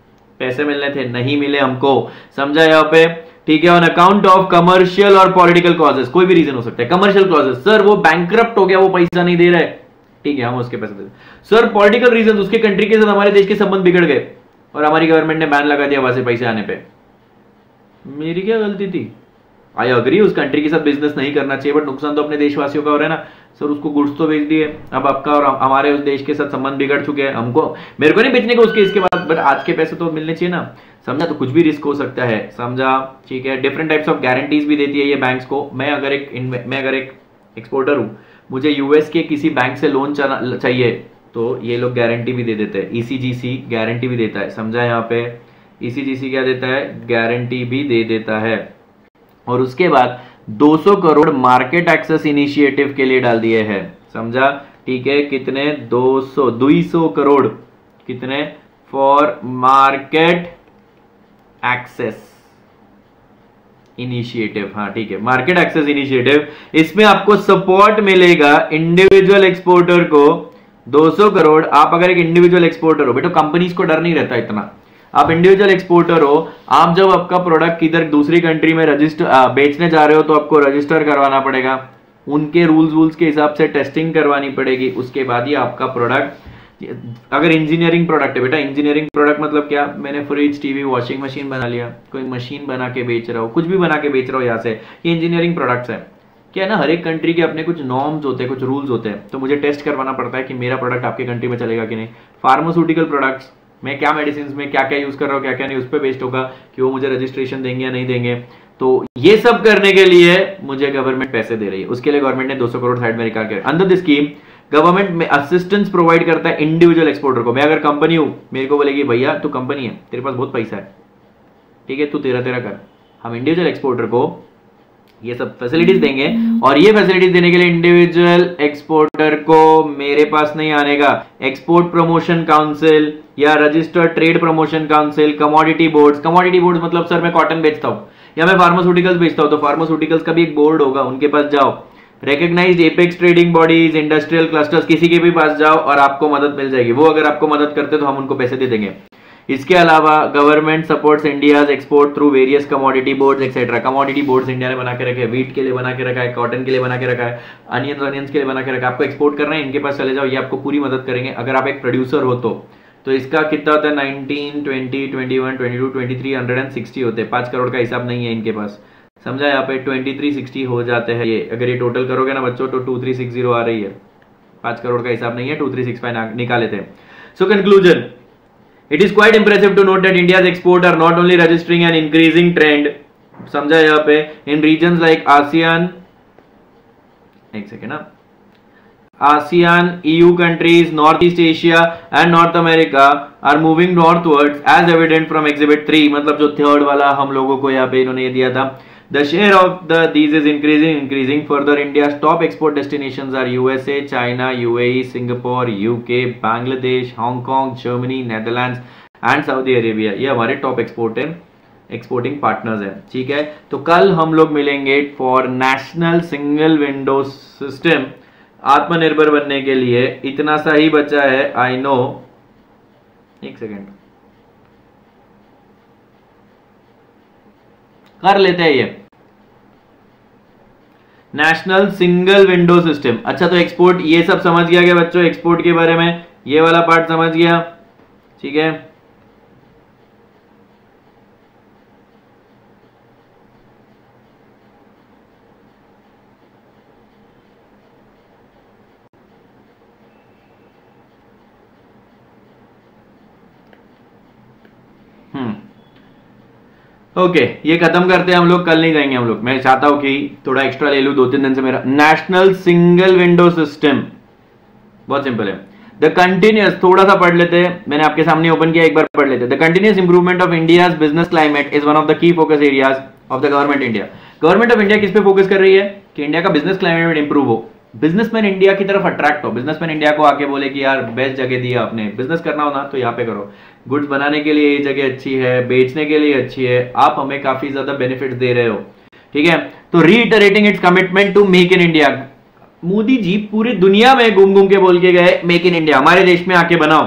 पैसे मिलने थे नहीं मिले हमको समझा यहाँ पे ठीक है ऑन अकाउंट ऑफ़ कमर्शियल और पॉलिटिकल क्लॉजेस कोई भी रीजन हो सकता है। कमर्शियल क्लॉजेस सर वो बैंक हो गया, वो पैसा नहीं दे रहे ठीक है, हम उसके पैसे दे सर पॉलिटिकल रीजन उसके कंट्री के साथ हमारे देश के संबंध बिगड़ गए और हमारी गवर्नमेंट ने बैन लगा दिया वहाँ से पैसे आने पे। मेरी क्या गलती थी? आई अग्री उस कंट्री के साथ बिज़नेस नहीं करना चाहिए बट नुकसान तो अपने देशवासियों का हो रहा है ना। सर उसको गुड्स तो बेच दिए। अब आपका और हमारे उस देश के साथ संबंध बिगड़ चुके हैं। हमको, मेरे को नहीं बेचने को उसके इसके बाद बट आज के पैसे तो मिलने चाहिए ना। समझा तो कुछ भी रिस्क हो सकता है। समझा? ठीक है? डिफरेंट टाइप्स ऑफ़ गारंटीज भी देती है ये बैंक्स को। मैं अगर एक मैं अगर एक एक्सपोर्टर हूँ, मुझे यूएस के किसी बैंक से लोन चाहिए तो ये लोग गारंटी भी दे देते हैं। ईसीजीसी e गारंटी भी देता है। समझा यहाँ पे? ईसीजीसी e क्या देता है? गारंटी भी दे देता है। और उसके बाद 200 करोड़ मार्केट एक्सेस इनिशिएटिव के लिए डाल दिए हैं। समझा? ठीक है? कितने? 200 200 करोड़ कितने? फॉर मार्केट एक्सेस इनिशिएटिव हाँ ठीक है। मार्केट एक्सेस इनिशिएटिव इसमें आपको सपोर्ट मिलेगा इंडिविजुअल एक्सपोर्टर को 200 करोड़। आप अगर एक इंडिविजुअल एक्सपोर्टर हो, बेटो कंपनीज़ को डर नहीं रहता इतना। आप इंडिविजुअल एक्सपोर्टर हो, आप जब आपका प्रोडक्ट किधर दूसरी कंट्री में रजिस्टर बेचने जा रहे हो तो आपको रजिस्टर करवाना पड़ेगा। उनके रूल्स वूल्स के हिसाब से टेस्टिंग करवानी पड़ेगी। उसके बाद ही आपका प्रोडक्ट अगर इंजीनियरिंग प्रोडक्ट है, बेटा इंजीनियरिंग प्रोडक्ट मतलब क्या? मैंने फ्रिज टीवी वॉशिंग मशीन बना लिया। कोई मशीन बना के बेच रहा हो, कुछ भी बना के बेच रहा हो यहाँ से, ये इंजीनियरिंग प्रोडक्ट्स है। क्या ना, हर एक कंट्री के अपने कुछ नॉर्म्स होते हैं, कुछ रूल्स होते हैं। तो मुझे टेस्ट करवाना पड़ता है कि मेरा प्रोडक्ट आपके कंट्री में चलेगा कि नहीं। फार्मास्यूटिकल प्रोडक्ट्स मैं क्या मेडिसिन में क्या क्या यूज़ कर रहा हूँ, क्या क्या नहीं, उस पर बेस्ड होगा कि वो मुझे रजिस्ट्रेशन देंगे या नहीं देंगे। तो ये सब करने के लिए मुझे गवर्नमेंट पैसे दे रही है। उसके लिए गवर्नमेंट ने 200 करोड़ साइड में निकाल के अंदर द स्कीम गवर्नमेंट में असिस्टेंस प्रोवाइड करता है इंडिविजुअल एक्सपोर्टर को। मैं अगर कंपनी हूँ मेरे को बोलेगी भैया तू कंपनी है तेरे पास बहुत पैसा है। ठीक है तू तेरा तेरा कर। हम इंडिविजुअल एक्सपोर्टर को ये सब फैसिलिटीज़ देंगे और ये फैसिलिटीज़ देने के लिए इंडिविजुअल एक्सपोर्टर को मेरे पास नहीं आने का एक्सपोर्ट प्रमोशन काउंसिल या registered trade promotion council commodity board commodity board मतलब सर मैं कॉटन बेचता हूँ या मैं फार्मास्यूटिकल्स बेचता हूँ। तो फार्मास्यूटिकल्स का भी एक बोर्ड होगा उनके पास जाओ। Recognise apex trading bodies industrial clusters किसी के भी पास जाओ और आपको मदद मिल जाएगी। वो अगर आपको मदद करते तो हम उनको पैसे दे देंगे। इसके अलावा government supports India export through various commodity board etcetera commodity board India ने बना के रखे वीट के लिए बना के रखा है कॉटन के लिए बना के रखा है अनियंस अनियंस के लिए बना के रखा है। आपको एक्सपोर्ट करना है, इनके पास चले जाओ, ये आपको पूरी मदद करेंगे। अगर आप एक प्रोड्यूसर हो तो। तो इसका कितना होता है? Nineteen twenty twenty one twenty two twenty three hundred and sixty होते हैं। पाँच करोड़ का हिसाब नहीं है इनके पास। समझा यहाँ पे ट्वेंटी थ्री सिक्सटी हो जाते हैं ये। अगर ये टोटल करोगे ना बच्चों तो टू थ्री सिक्स ज़ीरो आ रही है। पाँच करोड़ का हिसाब नहीं है टू थ्री सिक्स फाइव निकाले थे so conclusion it is quite impressive to note that India's export are not only registering an increasing trend समझा यहाँ पे इन रीजन लाइक आसियान एक सेकेंड ना। ASEAN, EU countries, Northeast Asia and North America are moving northwards as evident from exhibit 3 मतलब जो थर्ड वाला हम लोगों को यहाँ पे इन्होंने ये दिया था। The share of the these is increasing, increasing. Further, India's top export destinations are USA, China, UAE, Singapore, UK, Bangladesh, Hong Kong, Germany, Netherlands and Saudi Arabia. ये हमारे top export हैं एक्सपोर्टिंग पार्टनर्स हैं ठीक है तो कल हम लोग मिलेंगे for national single window system आत्मनिर्भर बनने के लिए इतना सा ही बचा है आई नो एक सेकेंड कर लेते हैं ये। नेशनल सिंगल विंडो सिस्टम अच्छा तो एक्सपोर्ट ये सब समझ गया क्या बच्चों? एक्सपोर्ट के बारे में ये वाला पार्ट समझ गया। ठीक है? ओके okay, ये खत्म करते हैं हम लोग कल नहीं जाएँगे हम लोग। मैं चाहता हूँ कि थोड़ा एक्स्ट्रा ले लू दो तीन दिन से मेरा नेशनल सिंगल विंडो सिस्टम बहुत सिंपल है। द कंटिन्यूस थोड़ा सा पढ़ लेते हैं। मैंने आपके सामने ओपन किया एक बार पढ़ लेते the continuous improvement of India business climate is one of the key focus areas of the government India government of India किस पे फोकस कर रही है? कि इंडिया का बिज़नेस क्लाइमेट इंप्रूव हो। बिजनेसमैन इंडिया की तरफ़ अट्रैक्ट हो। बिजनेसमैन इंडिया को आके बोले कि यार बेस्ट जगह दिया आपने। बिज़नेस करना हो ना तो यहाँ पे करो। गुड्स बनाने के लिए ये जगह अच्छी है, बेचने के लिए अच्छी है। आप हमें काफ़ी ज़्यादा बेनिफिट दे रहे हो। ठीक है? तो reiterating its commitment to make in India Modi ji पूरी दुनिया में घूम घूम के बोल के गए मेक इन इंडिया हमारे देश में आके बनाओ।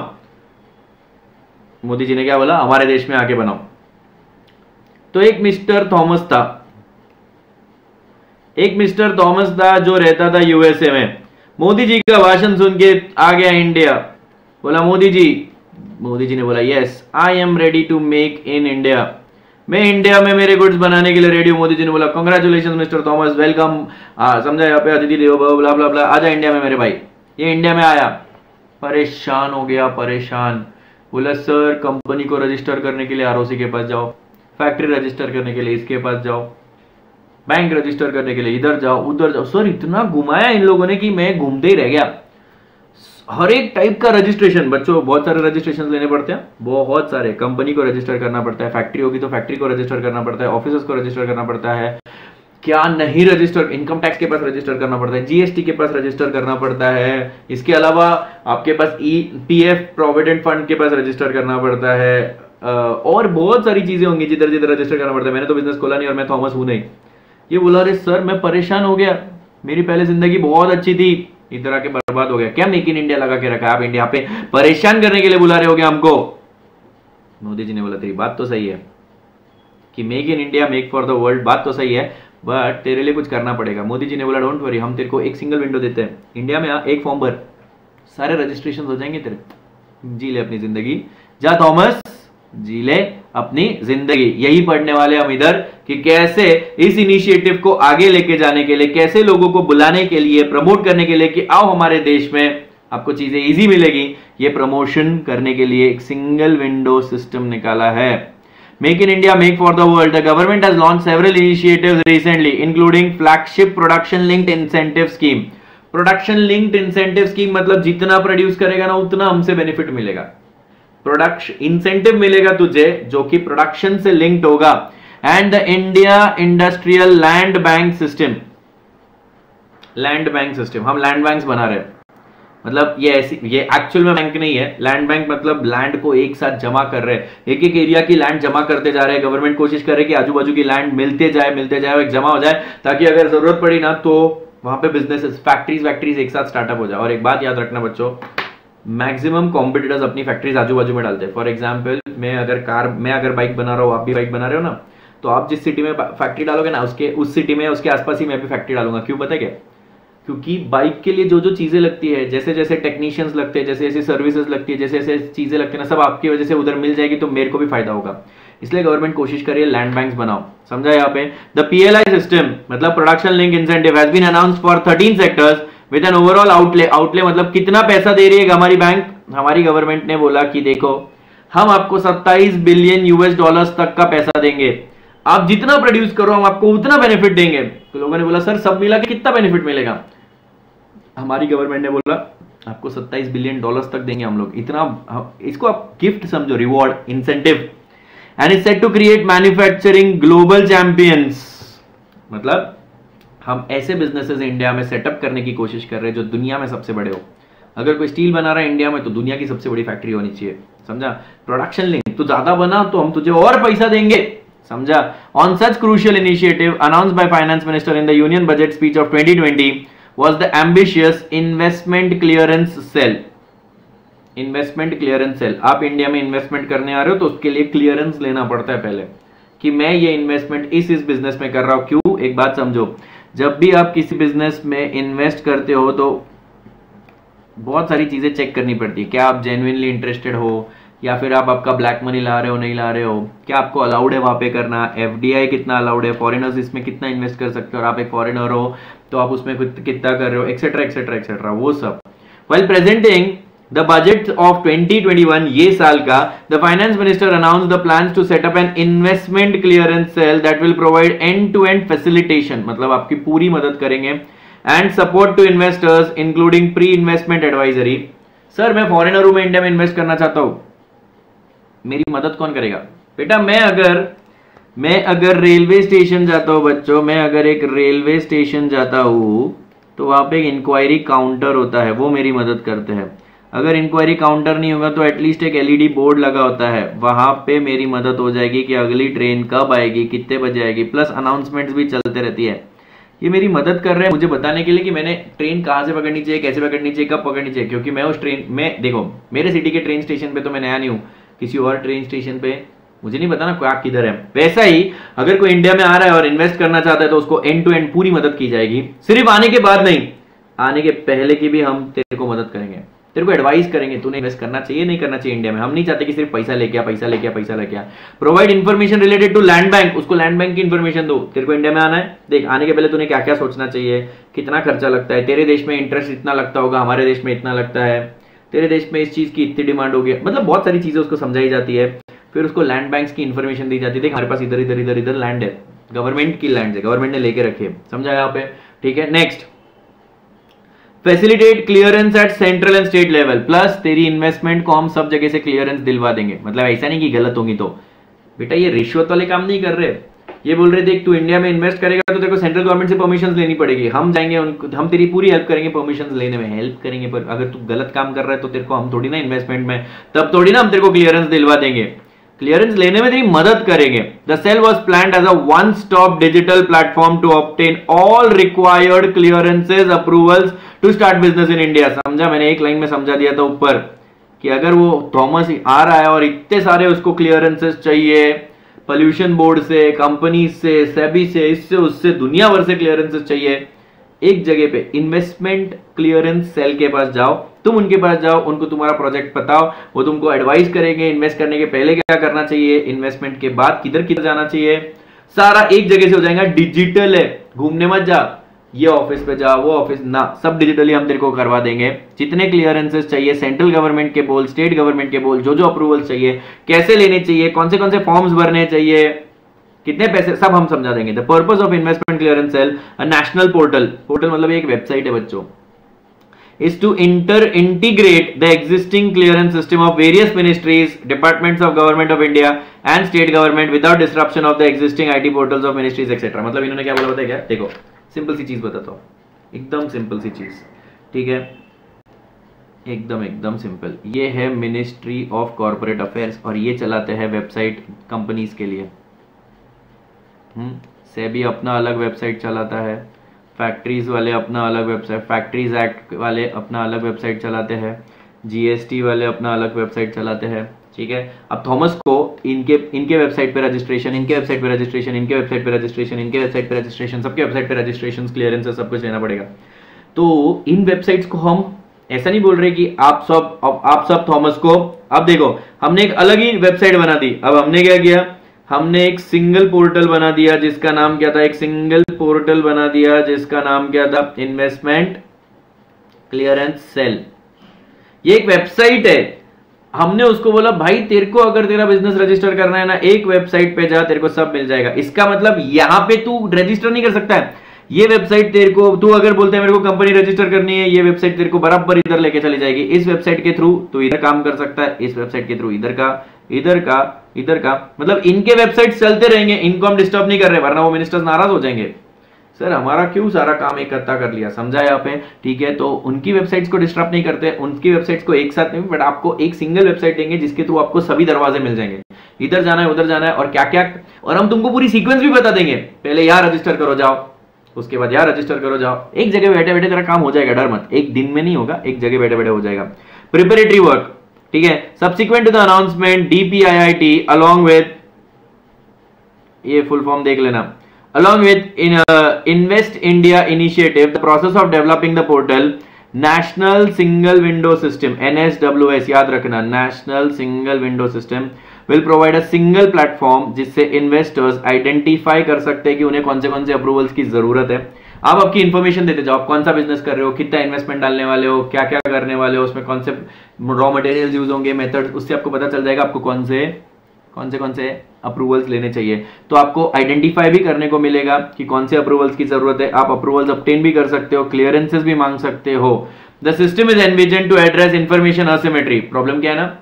मोदी जी ने क्या बोला? हमारे देश में आके बनाओ। तो एक मिस्टर थॉमस था। एक मिस्टर थॉमस था जो रहता था यूएसए में। मोदी जी का भाषण सुन के आ गया इंडिया। बोला, मोदी जी। मोदी जी ने बोला yes I am ready to make in India मैं इंडिया में मेरे गुड्स बनाने के लिए रेडी हूँ, मोदी जी ने बोला। Congratulation mister Thomas. वेलकम समझा यहाँ पे अतिथि देव ब्ला ब्ला ब्ला आजा इंडिया में मेरे भाई। ये इंडिया में आया। परेशान हो गया, परेशान। बोला सर कंपनी को रजिस्टर करने के लिए आरओसी के पास जाओ। फैक्ट्री रजिस्टर करने के लिए इसके पास जाओ। बैंक रजिस्टर करने के लिए, इधर जाओ, उधर जाओ। सर इतना घुमाया इन लोगों ने कि मैं घूमते ही रह गया। हर एक टाइप का रजिस्ट्रेशन बच्चों, बहुत सारे रजिस्ट्रेशन लेने पड़ते हैं। बहुत सारे कंपनी को रजिस्टर करना पड़ता है फैक्ट्री होगी तो फैक्ट्री को रजिस्टर करना पड़ता है ऑफ़िस को रजिस्टर करना पड़ता है। क्या नहीं रजिस्टर इनकम टैक्स के पास रजिस्टर करना पड़ता है जीएसटी के पास रजिस्टर करना पड़ता है। इसके अलावा आपके पास E P F provident fund के पास रजिस्टर करना पड़ता है। और बहुत सारी चीज़ें होंगी जिधर जिधर रजिस्टर करना पड़ता है। मैंने तो बिज़नेस खोला नहीं और मैं थॉमस हूँ नहीं। ये बोला, अरे सर, मैं परेशान हो गया। मेरी पहले ज़िंदगी बहुत अच्छी थी। इधर आके बर्बाद हो गया। क्या मेक इन इंडिया लगा के रखा आप इंडिया पे परेशान करने के लिए बुला रहे हो गया हमको? मोदी जी ने बोला, तेरी बात तो सही है कि make in India make for the world बात तो सही है बट तेरे लिए कुछ करना पड़ेगा। मोदी जी ने बोला डोंट वरी हम तेरे को एक सिंगल विंडो देते हैं। इंडिया में एक फॉर्म भर। सारे रजिस्ट्रेशन हो जाएँगे तेरे। जी ले अपनी ज़िंदगी। जा, थॉमस। जी ले अपनी ज़िंदगी। यही पढ़ने वाले हम इधर कि कैसे इस इनिशिएटिव को आगे लेके जाने के लिए, कैसे लोगों को बुलाने के लिए प्रमोट करने के लिए कि आओ हमारे देश में आपको चीज़ें इजी मिलेगी। ये प्रमोशन करने के लिए एक सिंगल विंडो सिस्टम निकाला है। Make in India make for the world the government has launch several initiatives recently including flagship production linked incentive scheme production linked incentive scheme मतलब जितना प्रोड्यूस करेगा ना, उतना हमसे बेनिफिट मिलेगा। प्रोडक्शन इंसेंटिव मिलेगा तुझे, जो कि प्रोडक्शन से लिंक्ड होगा। And the India industrial land bank system land bank system हम लैंड बैंक बना रहे मतलब ये ऐसी, ये एक्चुअल में बैंक नहीं है। लैंड बैंक मतलब लैंड को एक साथ जमा कर रहे हैं। एक एक एरिया की लैंड जमा करते जा रहे हैं। गवर्नमेंट कोशिश कर रहे हैं कि आजू बाजू की लैंड मिलते जाए मिलते जाए एक जमा हो जाए, ताकि अगर ज़रूरत पड़ी ना तो वहाँ पे बिज़नेस फैक्ट्रीज वैक्ट्रीज एक साथ स्टार्टअप हो जाए। और एक बात याद रखना बच्चों मैक्सिमम कॉम्पिटिटर्स अपनी फैक्ट्रीज आजू बाजू में डालते हैं। फॉर एग्ज़ाम्पल मैं अगर कार, मैं अगर बाइक बना रहा हूँ, आप भी बाइक बना रहे हो ना तो आप जिस सिटी में फैक्ट्री डालोगे ना, उसके, उस सिटी में, उसके आसपास ही मैं भी फैक्ट्री डालूँगा। क्यों पता क्या? क्योंकि बाइक के लिए जो जो चीज़ें लगती है जैसे जैसे टेक्नीशियंस लगते हैं जैसे जैसे सर्विसेज़ लगती है जैसे जैसे चीज़ें लगती है ना, सब आपकी वजह से उधर मिल जाएगी तो मेरे को भी फ़ायदा होगा। इसलिए गवर्नमेंट कोशिश कर रही है लैंड बैंक बनाओ। समझा यहाँ पे? द पीएलआई सिस्टम मतलब production link incentive has been announce for 13 sectors with an overall outlay outlay मतलब कितना पैसा दे रही है हमारी बैंक हमारी गवर्नमेंट ने बोला कि देखो, हम आपको 27 बिलियन यूएस डॉलर्स तक का पैसा देंगे। आप जितना प्रोड्यूस करो, हम आपको उतना बेनिफिट देंगे। तो लोगों ने बोला, सर, सब मिला के कितना बेनिफिट मिलेगा? हमारी गवर्नमेंट ने बोला, आपको 27 बिलियन डॉलर्स तक देंगे हम लोग। इतना इसको आप गिफ्ट समझो reward incentive and is set to create manufacturing global champions मतलब हम ऐसे बिजनेसेस इंडिया में सेटअप करने की कोशिश कर रहे हैं जो दुनिया में सबसे बड़े हो। अगर कोई स्टील बना रहा है इंडिया में तो दुनिया की सबसे बड़ी फैक्ट्री होनी चाहिए। समझा? प्रोडक्शन लिंक तो ज़्यादा बना तो हम तुझे और पैसा देंगे। समझा? On such crucial initiative announce by finance minister in the union budget speech of 2020 was the ambitious investment clearance cell investment clearance cell आप इंडिया में इन्वेस्टमेंट करने आ रहे हो तो उसके लिए क्लियरेंस लेना पड़ता है पहले। कि मैं ये इन्वेस्टमेंट इस इस बिज़नेस में कर रहा हूँ, क्यों? एक बात समझो। जब भी आप किसी बिज़नेस में इन्वेस्ट करते हो तो बहुत सारी चीज़ें चेक करनी पड़ती है। क्या आप जेन्युइनली इंटरेस्टेड हो, या फिर आप आपका ब्लैक मनी ला रहे हो, नहीं ला रहे हो? क्या आपको अलाउड है वहाँ पे करना? एफडीआई कितना अलाउड है? फॉरेनर्स इसमें कितना इन्वेस्ट कर सकते हो? और आप एक फॉरेनर हो तो आप उसमें कितना कर रहे हो? एक्सेट्रा एक्सेट्रा एक्सेट्रा वो सब। Well presenting the budget of 2021 ये साल का the finance minister announce the plan to set up an investment clearance cell that will provide end to end facilitation मतलब आपकी पूरी मदद करेंगे and support to investors including pre investment advisory sir मैं फॉरेनर हूँ, मैं इंडिया में इन्वेस्ट करना चाहता हूँ। मेरी मदद कौन करेगा? बेटा, मैं अगर मैं अगर रेलवे स्टेशन जाता हूँ, बच्चों, मैं अगर एक रेलवे स्टेशन जाता हूँ तो वहाँ पे एक इंक्वायरी काउंटर होता है, वो मेरी मदद करते हैं। अगर इंक्वायरी काउंटर नहीं होगा तो एटलीस्ट एक एलईडी बोर्ड लगा होता है। वहाँ पे मेरी मदद हो जाएगी कि अगली ट्रेन कब आएगी, कितने बजे आएगी प्लस अनाउंसमेंट्स भी चलते रहती है। ये मेरी मदद कर रहे हैं मुझे बताने के लिए कि मैंने ट्रेन कहाँ से पकड़नी चाहिए, कैसे पकड़नी चाहिए, कब पकड़नी चाहिए, क्योंकि मैं उस ट्रेन में, देखो, मेरे सिटी के ट्रेन स्टेशन पे तो मैं नया नहीं हूँ। किसी और ट्रेन स्टेशन पे, मुझे नहीं पता ना क्या किधर है। वैसा ही, अगर कोई इंडिया में आ रहा है और इन्वेस्ट करना चाहता है तो उसको एंड टू एंड पूरी मदद की जाएगी। सिर्फ़ आने के बाद नहीं, आने के पहले की भी हम तेरे को मदद करेंगे। तेरे को एडवाइस करेंगे, तूने इन्वेस्ट करना चाहिए, नहीं करना चाहिए इंडिया में। हम नहीं चाहते कि सिर्फ़ पैसा लेके पैसा लेके पैसा लेके provide information related to land bank उसको लैंड बैंक की इन्फॉर्मेशन दो। तेरे को इंडिया में आना है। देख, आने के पहले तूने क्या क्या सोचना चाहिए, कितना खर्चा लगता है, तेरे देश में इंटरेस्ट इतना लगता होगा, हमारे देश में इतना लगता है, तेरे देश में इस चीज़ की इतनी डिमांड होगी। मतलब बहुत सारी चीज़ें उसको समझाई जाती है। फिर उसको लैंड बैंक की इन्फॉर्मेशन दी जाती है। हमारे पास इधर इधर इधर इधर लैंड है। गवर्नमेंट की लैंड है गवर्नमेंट ने लेके रखे समझा यहाँ पे? ठीक है? Next facilitate clearance at central and state level plus तेरी इन्वेस्टमेंट को हम सब जगह से क्लियरेंस दिलवा देंगे। मतलब ऐसा नहीं कि गलत होंगी तो। बेटा, ये रिश्वत वाले काम नहीं कर रहे। ये बोल रहे, देख, तू इंडिया में इन्वेस्ट करेगा तो तेरे को सेंट्रल गवर्नमेंट से परमिशन लेनी पड़ेगी। हम जाएँगे, उनको, हम तेरी पूरी हेल्प करेंगे परमिशन लेने में। हेल्प करेंगे पर अगर तू गलत काम कर रहा है तो तेरे को हम थोड़ी ना इन्वेस्टमेंट में, तब थोड़ी ना हम तेरे को क्लियरेंस दिलवा देंगे। क्लियरेंस लेने में तेरी मदद करेंगे। The cell was plan as a one stop digital platform to obtain all required clearances approvals to start business in India समझा? मैंने एक लाइन में समझा दिया था ऊपर कि अगर वो थॉमस आ रहा है और इतने सारे उसको क्लियरेंसेस चाहिए पोल्यूशन बोर्ड से कंपनी से सेबी से, इससे, उससे, दुनिया भर से क्लियरेंसेस चाहिए एक जगह पे इन्वेस्टमेंट क्लियरेंस सेल के पास जाओ। तुम उनके पास जाओ, उनको तुम्हारा प्रोजेक्ट बताओ। वो तुमको एडवाइस करेंगे इन्वेस्ट करने के पहले क्या करना चाहिए इन्वेस्टमेंट के बाद किधर किधर जाना चाहिए। सारा एक जगह से हो जाएगा डिजिटल है। घूमने मत जा ये ऑफ़िस पे जा वो ऑफ़िस ना, सब डिजिटली हम तेरे को करवा देंगे। जितने क्लियरेंसेस चाहिए सेंट्रल गवर्नमेंट के बोल स्टेट गवर्नमेंट के बोल जो जो अप्रूवल चाहिए, कैसे लेने चाहिए, कौन से कौन से फॉर्म्स भरने चाहिए कितने पैसे सब हम समझा देंगे the purpose of investment clearance cell a national portal portal मतलब एक वेबसाइट है बच्चों is to inter integrate the existing clearance system of various ministries departments of government of india and state government without disruption of the existing it portals of ministries etc मतलब इन्होंने क्या बोला बताया क्या देखो सिंपल सी चीज़ बताता हूँ एकदम सिंपल सी चीज़ ठीक है एकदम एकदम सिंपल ये है मिनिस्ट्री ऑफ़ कॉरपोरेट अफेयर्स और ये चलाते हैं वेबसाइट कंपनीज़ के लिए हम्म सेबी अपना अलग वेबसाइट चलाता है। फैक्ट्रीज वाले अपना अलग वेबसाइट, फैक्ट्रीज एक्ट वाले अपना अलग वेबसाइट चलाते हैं। जीएसटी वाले अपना अलग वेबसाइट चलाते हैं, ठीक है? अब थॉमस को इनके इनके वेबसाइट पे रजिस्ट्रेशन, इनके वेबसाइट पे रजिस्ट्रेशन, इनके वेबसाइट पे रजिस्ट्रेशन, इनके वेबसाइट पे रजिस्ट्रेशन, सबके वेबसाइट पे रजिस्ट्रेशन क्लियरेंस सब कुछ लेना पड़ेगा। तो इन वेबसाइट्स को हम, ऐसा नहीं बोल रहे कि आप सब आप सब थॉमस को, अब देखो, हमने एक अलग ही वेबसाइट बना दी, अब हमने क्या किया? हमने एक सिंगल पोर्टल बना दिया, जिसका नाम क्या था? एक सिंगल पोर्टल बना दिया, जिसका नाम क्या था? इन्वेस्टमेंट क्लियरेंस सेल ये एक वेबसाइट है। हमने उसको बोला, भाई, तेरे को अगर तेरा बिज़नेस रजिस्टर करना है ना, एक वेबसाइट पे जा, तेरे को सब मिल जाएगा। इसका मतलब यहाँ पे तू रजिस्टर नहीं कर सकता है। ये वेबसाइट तेरे को, तू अगर बोलते हैं, मेरे को कंपनी रजिस्टर करनी है, ये वेबसाइट तेरे को बराबर इधर लेके चली जाएगी। इस वेबसाइट के थ्रू तू इधर काम कर सकता है, इस वेबसाइट के थ्रू इधर का इधर का इधर का। मतलब इनके वेबसाइट चलते रहेंगे, इनको हम डिस्टर्ब नहीं कर रहे, वरना वो मिनिस्टर्स नाराज़ हो जाएँगे। सर हमारा क्यों सारा काम इकट्ठा कर लिया? समझा यहाँ पे, ठीक है? तो उनकी वेबसाइट्स को डिस्टर्ब नहीं करते, उनकी वेबसाइट्स को एक साथ नहीं बट आपको एक सिंगल वेबसाइट देंगे, जिसके थ्रू आपको सभी दरवाजे मिल जाएँगे। इधर जाना है, उधर जाना है, और क्या क्या और हम तुमको पूरी सीक्वेंस भी बता देंगे। पहले यहाँ रजिस्टर करो, जाओ। उसके बाद यहाँ रजिस्टर करो, जाओ। एक जगह बैठे बैठे तेरा काम हो जाएगा, डर मत। एक दिन में नहीं होगा, एक जगह बैठे बैठे हो जाएगा। प्रिपेरेटरी वर्क ठीक है? Subsequent to the announcement DPIIT along with ये फुल फॉर्म देख लेना। Along with invest India initiative the process of developing the portal national single window system NSWS याद रखना national single window system will provide a single platform जिससे इन्वेस्टर्स आइडेंटिफाई कर सकते हैं कि उन्हें कौन से कौन से अप्रूवल्स की ज़रूरत है। आप आपकी इन्फॉर्मेशन देते जाओ, आप कौन सा बिज़नेस कर रहे हो, कितना इन्वेस्टमेंट डालने वाले हो क्या क्या करने वाले हो, उसमें कौन से रॉ मटेरियल यूज़ होंगे मेथड उससे आपको पता चल जाएगा आपको कौन से कौन से कौन से अप्रूवल्स लेने चाहिए। तो आपको आइडेंटिफाई भी करने को मिलेगा कि कौन से अप्रूवल्स की ज़रूरत है। आप अप्रूवल्स अपटेन भी कर सकते हो क्लियरेंसेस भी मांग सकते हो। The system is envision to address information asymmetry problem क्या है ना?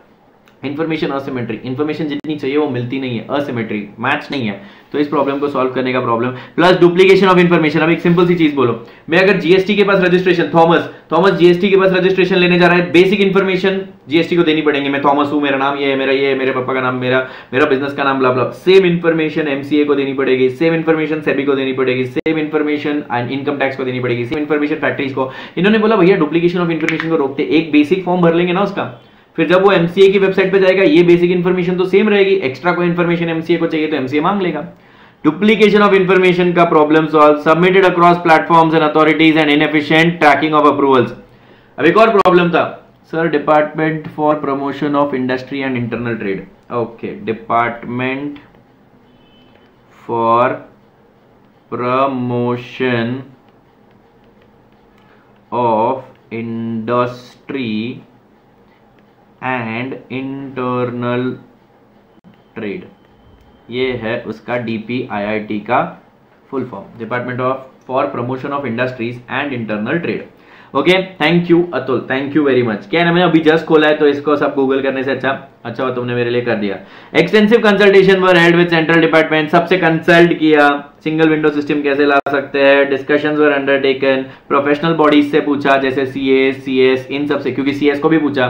इन्फॉर्मेशन असिमेट्री इन्फॉर्मेशन जितनी चाहिए वो मिलती नहीं है. असिमेट्री मैच नहीं है. तो इस प्रॉब्लम को सॉल्व करने का problem plus duplication of information अब एक सिंपल सी चीज़ बोलो. मैं अगर जीएसटी के पास रजिस्ट्रेशन थॉमस थॉमस जीएसटी के पास रजिस्ट्रेशन लेने जा रहा है बेसिक इन्फॉर्मेशन जीएसटी को देनी पड़ेंगे. मैं थॉमस हूँ, मेरा नाम ये है, मेरा ये है, मेरे पापा का नाम मेरा मेरा बिज़नेस का नाम ब्ला सेम इन्फॉर्मेशन एमसीए को देनी पड़ेगी. सेम इन्फॉर्मेशन सेबी को देनी पड़ेगी. सेम इन्फॉर्मेशन इनकम टैक्स को देनी पड़ेगी. सेम इन्फॉर्मेशन फैक्ट्रीज को. इन्होंने बोला, भैया डुप्लीकेशन ऑफ़ इन्फॉर्मेशन को रोकते, एक बेसिक फॉर्म भर लेंगे ना उसका. फिर जब वो एमसीए की वेबसाइट पर जाएगा, ये बेसिक इन्फॉर्मेशन तो सेम रहेगी एक्स्ट्रा कोई इन्फॉर्मेशन एमसीए को चाहिए तो एमसीए मांग लेगा। डुप्लीकेशन ऑफ़ इन्फॉर्मेशन का problem solve submitted across platforms and authorities and inefficient tracking of approvals अब एक और प्रॉब्लम था sir department for promotion of industry and internal trade okay department for promotion of industry and internal trade ये है उसका डीपीआईआईटी का full form department of for promotion of industries and internal trade okay thank you Atul thank you very much क्या मैंने अभी जस्ट खोला है तो इसको सब गूगल करने से अच्छा अच्छा तुमने मेरे लिए कर दिया. Extensive consultation were held with central department सबसे कंसल्ट किया. सिंगल विंडो सिस्टम कैसे ला सकते हैं? Discussions were undertaken professional bodies से पूछा, जैसे सी एस सी एस इन सबसे क्योंकि सी एस को भी पूछा.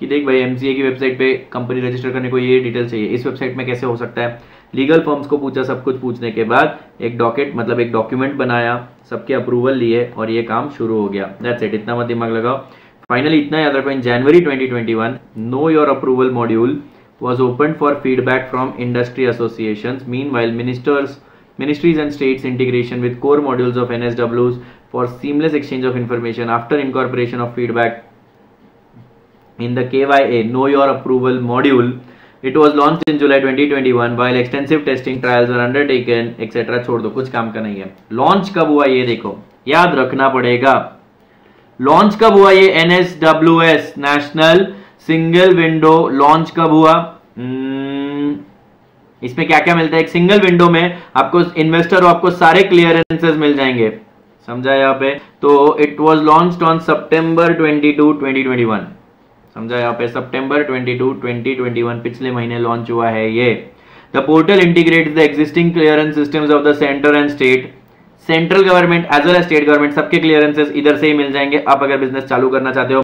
कि देख भाई एमसीए की वेबसाइट पे कंपनी रजिस्टर करने को ये डिटेल चाहिए। इस वेबसाइट में कैसे हो सकता है? लीगल फॉर्म्स को पूछा, सब कुछ पूछने के बाद एक डॉकेट मतलब एक डॉक्यूमेंट बनाया, सबके अप्रूवल लिए और ये काम शुरू हो गया। दैट्स इट इतना मत दिमाग लगाओ। फाइनली इतना याद रखो in January 2021 know your approval module was open for feedback from industry association meanwhile ministers ministries and states integration with core modules of an for seamless exchange of information after incorporation of feedback in the KYA Know Your Approval module. It was launched in July 2021 while extensive testing trials were undertaken etc. छोड़ दो कुछ काम का नहीं है। लॉन्च कब हुआ ये देखो याद रखना पड़ेगा। लॉन्च कब हुआ ये? N S W S national single window launch कब हुआ? Hmm, इसमें क्या क्या मिलता है? एक सिंगल विंडो में आपको इन्वेस्टर और आपको सारे क्लियरेंसेस मिल जाएँगे। समझा यहाँ पे? तो it was launch on September 22 2021 समझा यहाँ पे सितंबर 22 2021 पिछले महीने लॉन्च हुआ है ये। The portal integrate the existing clearance systems of the centre and state central government as well as state government सबके क्लियरेंसेस इधर से ही मिल जाएँगे। आप अगर बिज़नेस चालू करना चाहते हो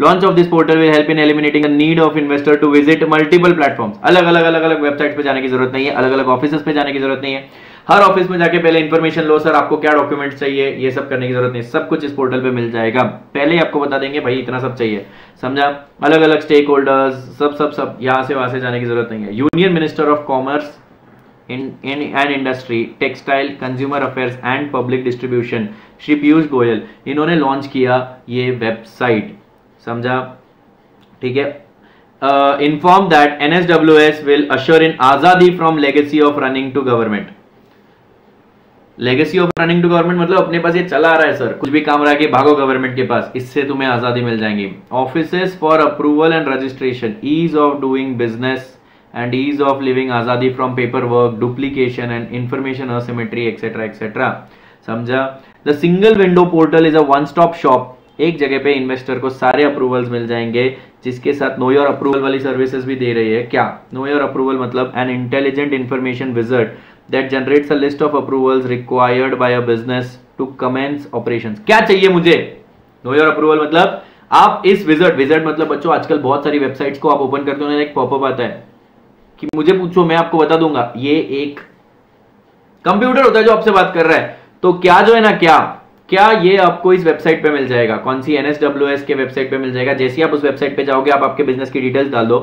launch of this portal will help in eliminating need of investor to visit multiple platforms अलग अलग अलग अलग वेबसाइट पे जाने की ज़रूरत नहीं है, अलग अलग ऑफ़िस पे जाने की ज़रूरत नहीं है। हर ऑफ़िस में जाके पहले इन्फॉर्मेशन लो, सर, आपको क्या डॉक्यूमेंट चाहिए? ये सब करने की ज़रूरत नहीं। सब कुछ इस पोर्टल पे मिल जाएगा। पहले ही आपको बता देंगे, भाई, इतना सब चाहिए। समझा? अलग अलग स्टेक होल्डर्स सब सब सब, यहाँ से, वहाँ से जाने की ज़रूरत नहीं है। Union minister of commerce in and industry textile consumer affairs and public distribution Shri Piyush Goyal इन्होंने लॉन्च किया ये वेबसाइट समझा? ठीक है? Inform that N S W S will assure in आज़ादी from legacy of running to government legacy of running to government मतलब अपने पास ये चला आ रहा है सर कुछ भी काम रहा कि भागो गवर्नमेंट के पास, इससे तुम्हें आज़ादी मिल जाएँगी। Office for approval and registration ease of doing business and ease of living आज़ादी from paper work duplication and information asymmetry etcetera etcetera समझा? The single window portal is a one stop shop एक जगह पे इन्वेस्टर को सारे अप्रूवल्स मिल जाएँगे, जिसके साथ नो योर अप्रूवल वाली सर्विसेज़ भी दे रही है। क्या? नो योर अप्रूवल मतलब an intelligent information visit that generates a list of approvals required by a business to commence operations क्या चाहिए मुझे? नो योर अप्रूवल मतलब? आप इस विज़िट विज़िट मतलब बच्चों, आजकल बहुत सारी वेबसाइट्स को आप ओपन करते हो एक पॉपअप आता है कि मुझे पूछो, मैं आपको बता दूँगा। ये एक कंप्यूटर होता है जो आपसे बात कर रहा है। तो क्या जो है ना, क्या? क्या ये आपको इस वेबसाइट पे मिल जाएगा? कौन सी एनएसडब्ल्यूएस के वेबसाइट पे मिल जाएगा? जैसे आप उस वेबसाइट पे जाओगे, आप आपके बिज़नेस की डिटेल्स डाल दो।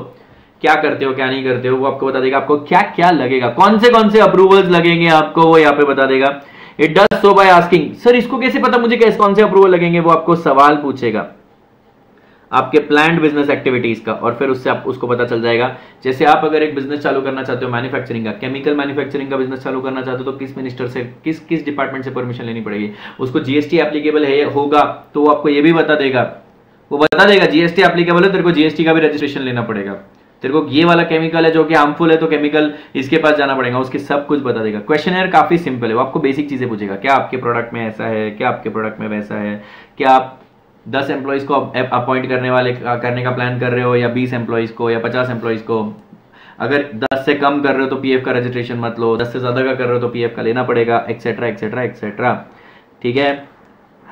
क्या करते हो, क्या नहीं करते हो, वो आपको बता देगा आपको क्या क्या लगेगा, कौन से कौन से अप्रूवल्स लगेंगे आपको, वो यहाँ पे बता देगा। It does so by asking sir इसको कैसे पता मुझे कैसे, कौन से अप्रूवल लगेंगे? वो आपको सवाल पूछेगा। आपके प्लान बिज़नेस एक्टिविटीज़ का, और फिर उससे आप, उसको पता चल जाएगा। जैसे आप अगर एक बिज़नेस चालू करना चाहते हो मैन्युफैक्चरिंग का केमिकल मैन्युफैक्चरिंग का बिज़नेस चालू करना चाहते हो तो किस मिनिस्टर से, किस किस डिपार्टमेंट से परमिशन लेनी पड़ेगी? उसको जीएसटी एप्लीकेबल है होगा तो वो आपको ये भी बता देगा। वो बता देगा जीएसटी एप्लीकेबल है, तेरे को जीएसटी का भी रजिस्ट्रेशन लेना पड़ेगा। तेरे को ये वाला केमिकल है जो कि हार्मफुल है तो केमिकल इसके पास जाना पड़ेगा, उसके सब कुछ बता देगा। क्वेश्चन काफ़ी सिंपल है, वो आपको बेसिक चीज़ें पूछेगा, क्या आपके प्रोडक्ट में ऐसा है, क्या आपके प्रोडक्ट में वैसा है? क्या आप दस एम्प्लॉयज़ को अपॉइंट करने वाले करने का प्लान कर रहे हो, या बीस एम्प्लॉयज़ को, या पचास एम्प्लॉयज़ को? अगर दस से कम कर रहे हो तो पीएफ का रजिस्ट्रेशन मत लो, दस से ज़्यादा का कर रहे हो तो पीएफ का लेना पड़ेगा एक्सेट्रा एक्सेट्रा एक्सेट्रा ठीक है?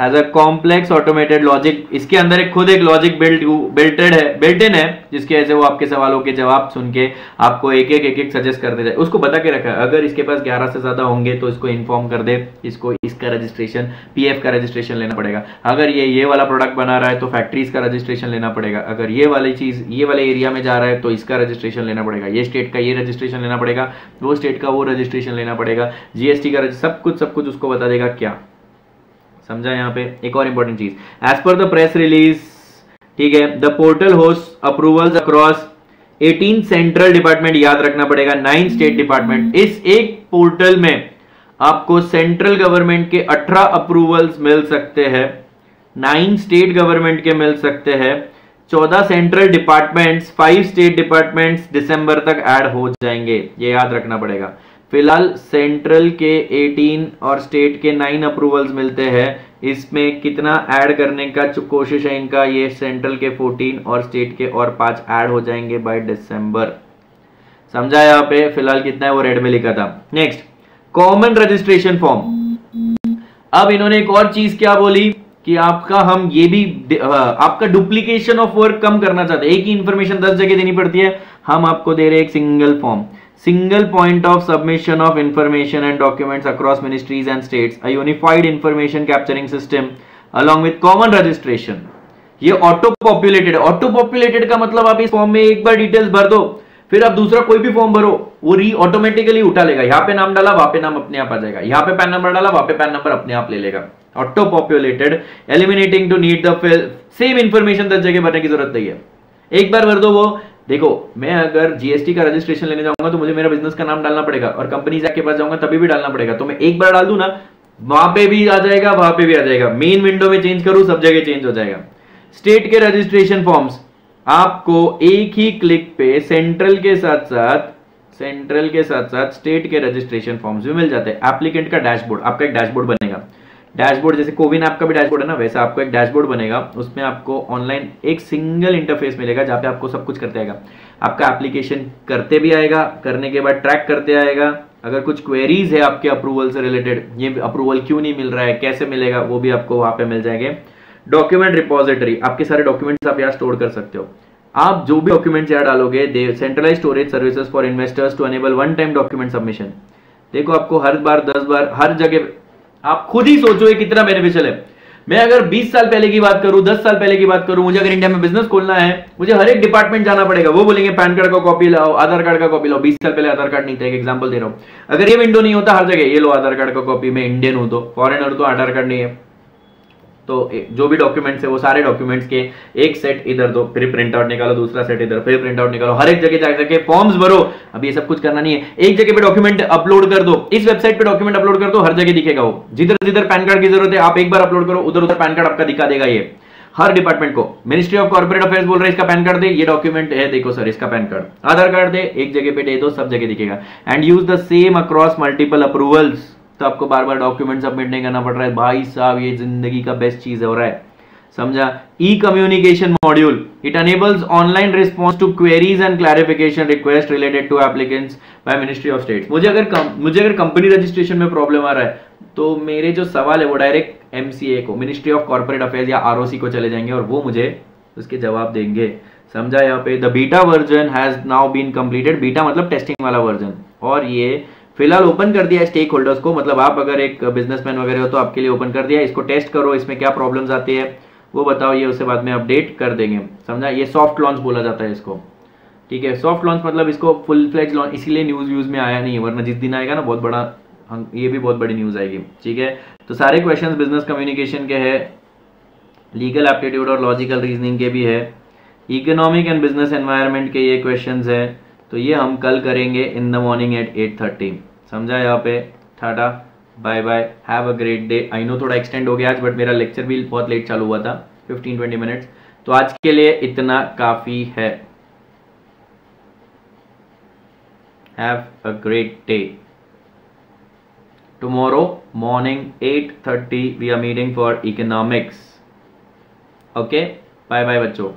Has a complex automated logic इसके अंदर एक खुद एक लॉजिक बिल्ट बिल्टेड है बिल्ट इन है, जिसके ऐसे वो आपके सवालों के जवाब सुन के आपको एक एक एक एक सजेस्ट कर दे जाए उसको बता के रखा है। अगर इसके पास 11 से ज़्यादा होंगे तो इसको इन्फॉर्म कर दे। इसको इसका रजिस्ट्रेशन पीएफ का रजिस्ट्रेशन लेना पड़ेगा। अगर ये ये वाला प्रोडक्ट बना रहा है तो फैक्ट्रीज का रजिस्ट्रेशन लेना पड़ेगा। अगर ये वाली चीज़, ये वाले एरिया में जा रहा है तो इसका रजिस्ट्रेशन लेना पड़ेगा। ये स्टेट का ये रजिस्ट्रेशन लेना पड़ेगा। वो स्टेट का वो रजिस्ट्रेशन लेना पड़ेगा। जीएसटी का सब कुछ सब कुछ उसको बता देगा क्या। समझा यहाँ पे? एक और important cheese. As per the press release ठीक है the portal host approvals across 18 central department याद रखना पड़ेगा 9 स्टेट डिपार्टमेंट इस एक पोर्टल में आपको सेंट्रल गवर्नमेंट के 18 अप्रूवल्स मिल सकते हैं 9 स्टेट गवर्नमेंट के मिल सकते हैं 14 सेंट्रल डिपार्टमेंट्स 5 स्टेट डिपार्टमेंट्स दिसंबर तक ऐड हो जाएँगे, ये याद रखना पड़ेगा। फ़िलहाल सेंट्रल के 18 और स्टेट के 9 अप्रूवल्स मिलते हैं। इसमें कितना ऐड करने का कोशिश है इनका, ये सेंट्रल के 14 और स्टेट के और पाँच ऐड हो जाएँगे बाय दिसंबर समझा यहाँ पे? फ़िलहाल कितना है? वो रेड में लिखा था। नेक्स्ट कॉमन रजिस्ट्रेशन फॉर्म अब इन्होंने एक और चीज़ क्या बोली? कि आपका हम ये भी आपका डुप्लीकेशन ऑफ़ वर्क कम करना चाहते हैं। एक ही इंफॉर्मेशन दस जगह देनी पड़ती है। हम आपको दे रहे एक single form single point of submission of information and documents across ministries and states, a unified information capturing system, along with common registration. ये ऑटो पॉपुलेटेड ऑटो पॉपुलेटेड का मतलब आप इस फॉर्म में एक बार डिटेल्स भर दो, फिर आप दूसरा कोई भी फॉर्म भरो, वो री ऑटोमेटिकली उठा लेगा। यहाँ पे नाम डाला, वहाँ पे नाम अपने आप आ जाएगा। यहाँ पे पैन नंबर डाला, वहाँ पे पैन नंबर अपने आप ले लेगा। Auto populated eliminating to need the same information दस जगह भरने की ज़रूरत नहीं है। एक बार भर दो वो देखो, मैं अगर जीएसटी का रजिस्ट्रेशन लेने जाऊँगा तो मुझे मेरा बिज़नेस का नाम डालना पड़ेगा और कंपनी के पास जाऊँगा, तभी भी डालना पड़ेगा। तो मैं एक बार डाल दू ना, वहाँ पे भी आ जाएगा, वहाँ पे भी आ जाएगा। मेन विंडो में चेंज करूँ, सब जगह चेंज हो जाएगा। स्टेट के रजिस्ट्रेशन फॉर्म्स आपको एक ही क्लिक पे सेंट्रल के साथ साथ सेंट्रल के साथ साथ स्टेट के रजिस्ट्रेशन फॉर्म्स भी मिल जाते हैं। एप्लीकेंट का डैशबोर्ड आपका एक डैशबोर्ड बनेगा। डैशबोर्ड जैसे कोविन ऐप का भी डैशबोर्ड है ना, वैसे आपको एक डैशबोर्ड बनेगा। उसमें आपको ऑनलाइन एक सिंगल इंटरफेस मिलेगा जहाँ पे आपको सब कुछ करते आएगा। आपका एप्लीकेशन करते भी आएगा, करने के बाद ट्रैक करते आएगा। अगर कुछ क्वेरीज है आपके अप्रूवल से रिलेटेड ये अप्रूवल क्यों नहीं मिल रहा है, कैसे मिलेगा, वो भी आपको वहाँ पे मिल जाएँगे। डॉक्यूमेंट रिपोजिटरी आपके सारे डॉक्यूमेंट्स आप यहाँ स्टोर कर सकते हो। आप जो भी डॉक्यूमेंट्स यहाँ डालोगे the centralise storage services for investors to enable one time document submission देखो आपको हर बार, दस बार, हर जगह आप खुद ही सोचो ये कितना बेनिफिशियल है। मैं अगर 20 साल पहले की बात करूँ 10 साल पहले की बात करूँ, मुझे अगर इंडिया में बिज़नेस खोलना है, मुझे हर एक डिपार्टमेंट जाना पड़ेगा। वो बोलेंगे पैन कार्ड का कॉपी लाओ आधार कार्ड का कॉपी लाओ। 20 साल पहले आधार कार्ड नहीं था, एक एग्जांपल दे रहा हूँ। अगर ये विंडो नहीं होता, हर जगह, ये लो आधार कार्ड का कॉपी मैं इंडियन हूँ तो फॉरनर तो आधार कार्ड नहीं है। तो जो भी डॉक्यूमेंट्स है, वो सारे डॉक्यूमेंट्स के एक सेट इधर दो, फिर प्रिंट आउट निकालो, दूसरा सेट इधर, फिर प्रिंट आउट निकालो, हर एक जगह जाकर के फॉर्म्स भरो। अब ये सब कुछ करना नहीं है। एक जगह पे डॉक्यूमेंट अपलोड कर दो। इस वेबसाइट पे डॉक्यूमेंट अपलोड कर दो, हर जगह दिखेगा वो। जिधर जिधर पैन कार्ड की ज़रूरत है, आप एक बार अपलोड करो उधर उधर पैन कार्ड आपका दिखा देगा ये। हर डिपार्टमेंट को। मिनिस्ट्री ऑफ़ कॉर्पोरेट अफेयर्स बोल रहे हैं, इसका पैन कार्ड दे। ये डॉक्यूमेंट है, देखो सर इसका पैन कार्ड आधार कार्ड दे, एक जगह पे दे दो, सब जगह दिखेगा। And use the same across multiple approvals तो आपको बार बार डॉक्यूमेंट सबमिट नहीं करना पड़ रहा है। भाई साहब ये ज़िंदगी का बेस्ट चीज़ हो रहा है। समझा? E communication module it enables online response to queries and clarification request related to applicants by ministry of state मुझे अगर कम, मुझे अगर कंपनी रजिस्ट्रेशन में प्रॉब्लम आ रहा है तो मेरे जो सवाल है वो डायरेक्ट एमसीए को मिनिस्ट्री ऑफ़ कॉर्पोरेट अफेयर्स या आरओसी को चले जाएँगे और वो मुझे उसके जवाब देंगे। समझा? यहाँ पे the beta version has now been completed beta मतलब टेस्टिंग वाला वर्जन और ये फ़िलहाल ओपन कर दिया है स्टेक होल्डर्स को। मतलब आप अगर एक बिजनेसमैन वगैरह हो तो आपके लिए ओपन कर दिया इसको टेस्ट करो, इसमें क्या प्रॉब्लम्स आती है, वो बताओ, ये उसके बाद में अपडेट कर देंगे। समझा? ये सॉफ्ट लॉन्च बोला जाता है इसको। ठीक है? सॉफ्ट लॉन्च मतलब इसको फुल फ्लेज लॉन्च इसीलिए न्यूज़ व्यूज़ में आया नहीं है, वरना जिस दिन आएगा ना, बहुत बड़ा हम, ये भी बहुत बड़ी न्यूज़ आएगी। ठीक है? तो सारे क्वेश्चंस बिज़नेस कम्युनिकेशन के हैं लीगल एप्टीट्यूड और लॉजिकल रीजनिंग के भी है इकोनॉमिक एंड बिज़नेस एनवायरनमेंट के ये क्वेश्चंस हैं। तो ये हम कल करेंगे in the morning at eight thirty समझा यहाँ पे? Tata bye bye have a great day I know थोड़ा एक्सटेंड हो गया आज बट मेरा लेक्चर भी बहुत लेट चालू हुआ था 15-20 मिनट्स तो आज के लिए इतना काफ़ी है. Have a great day tomorrow morning 8:30 we are meeting for economics okay bye bye बच्चों.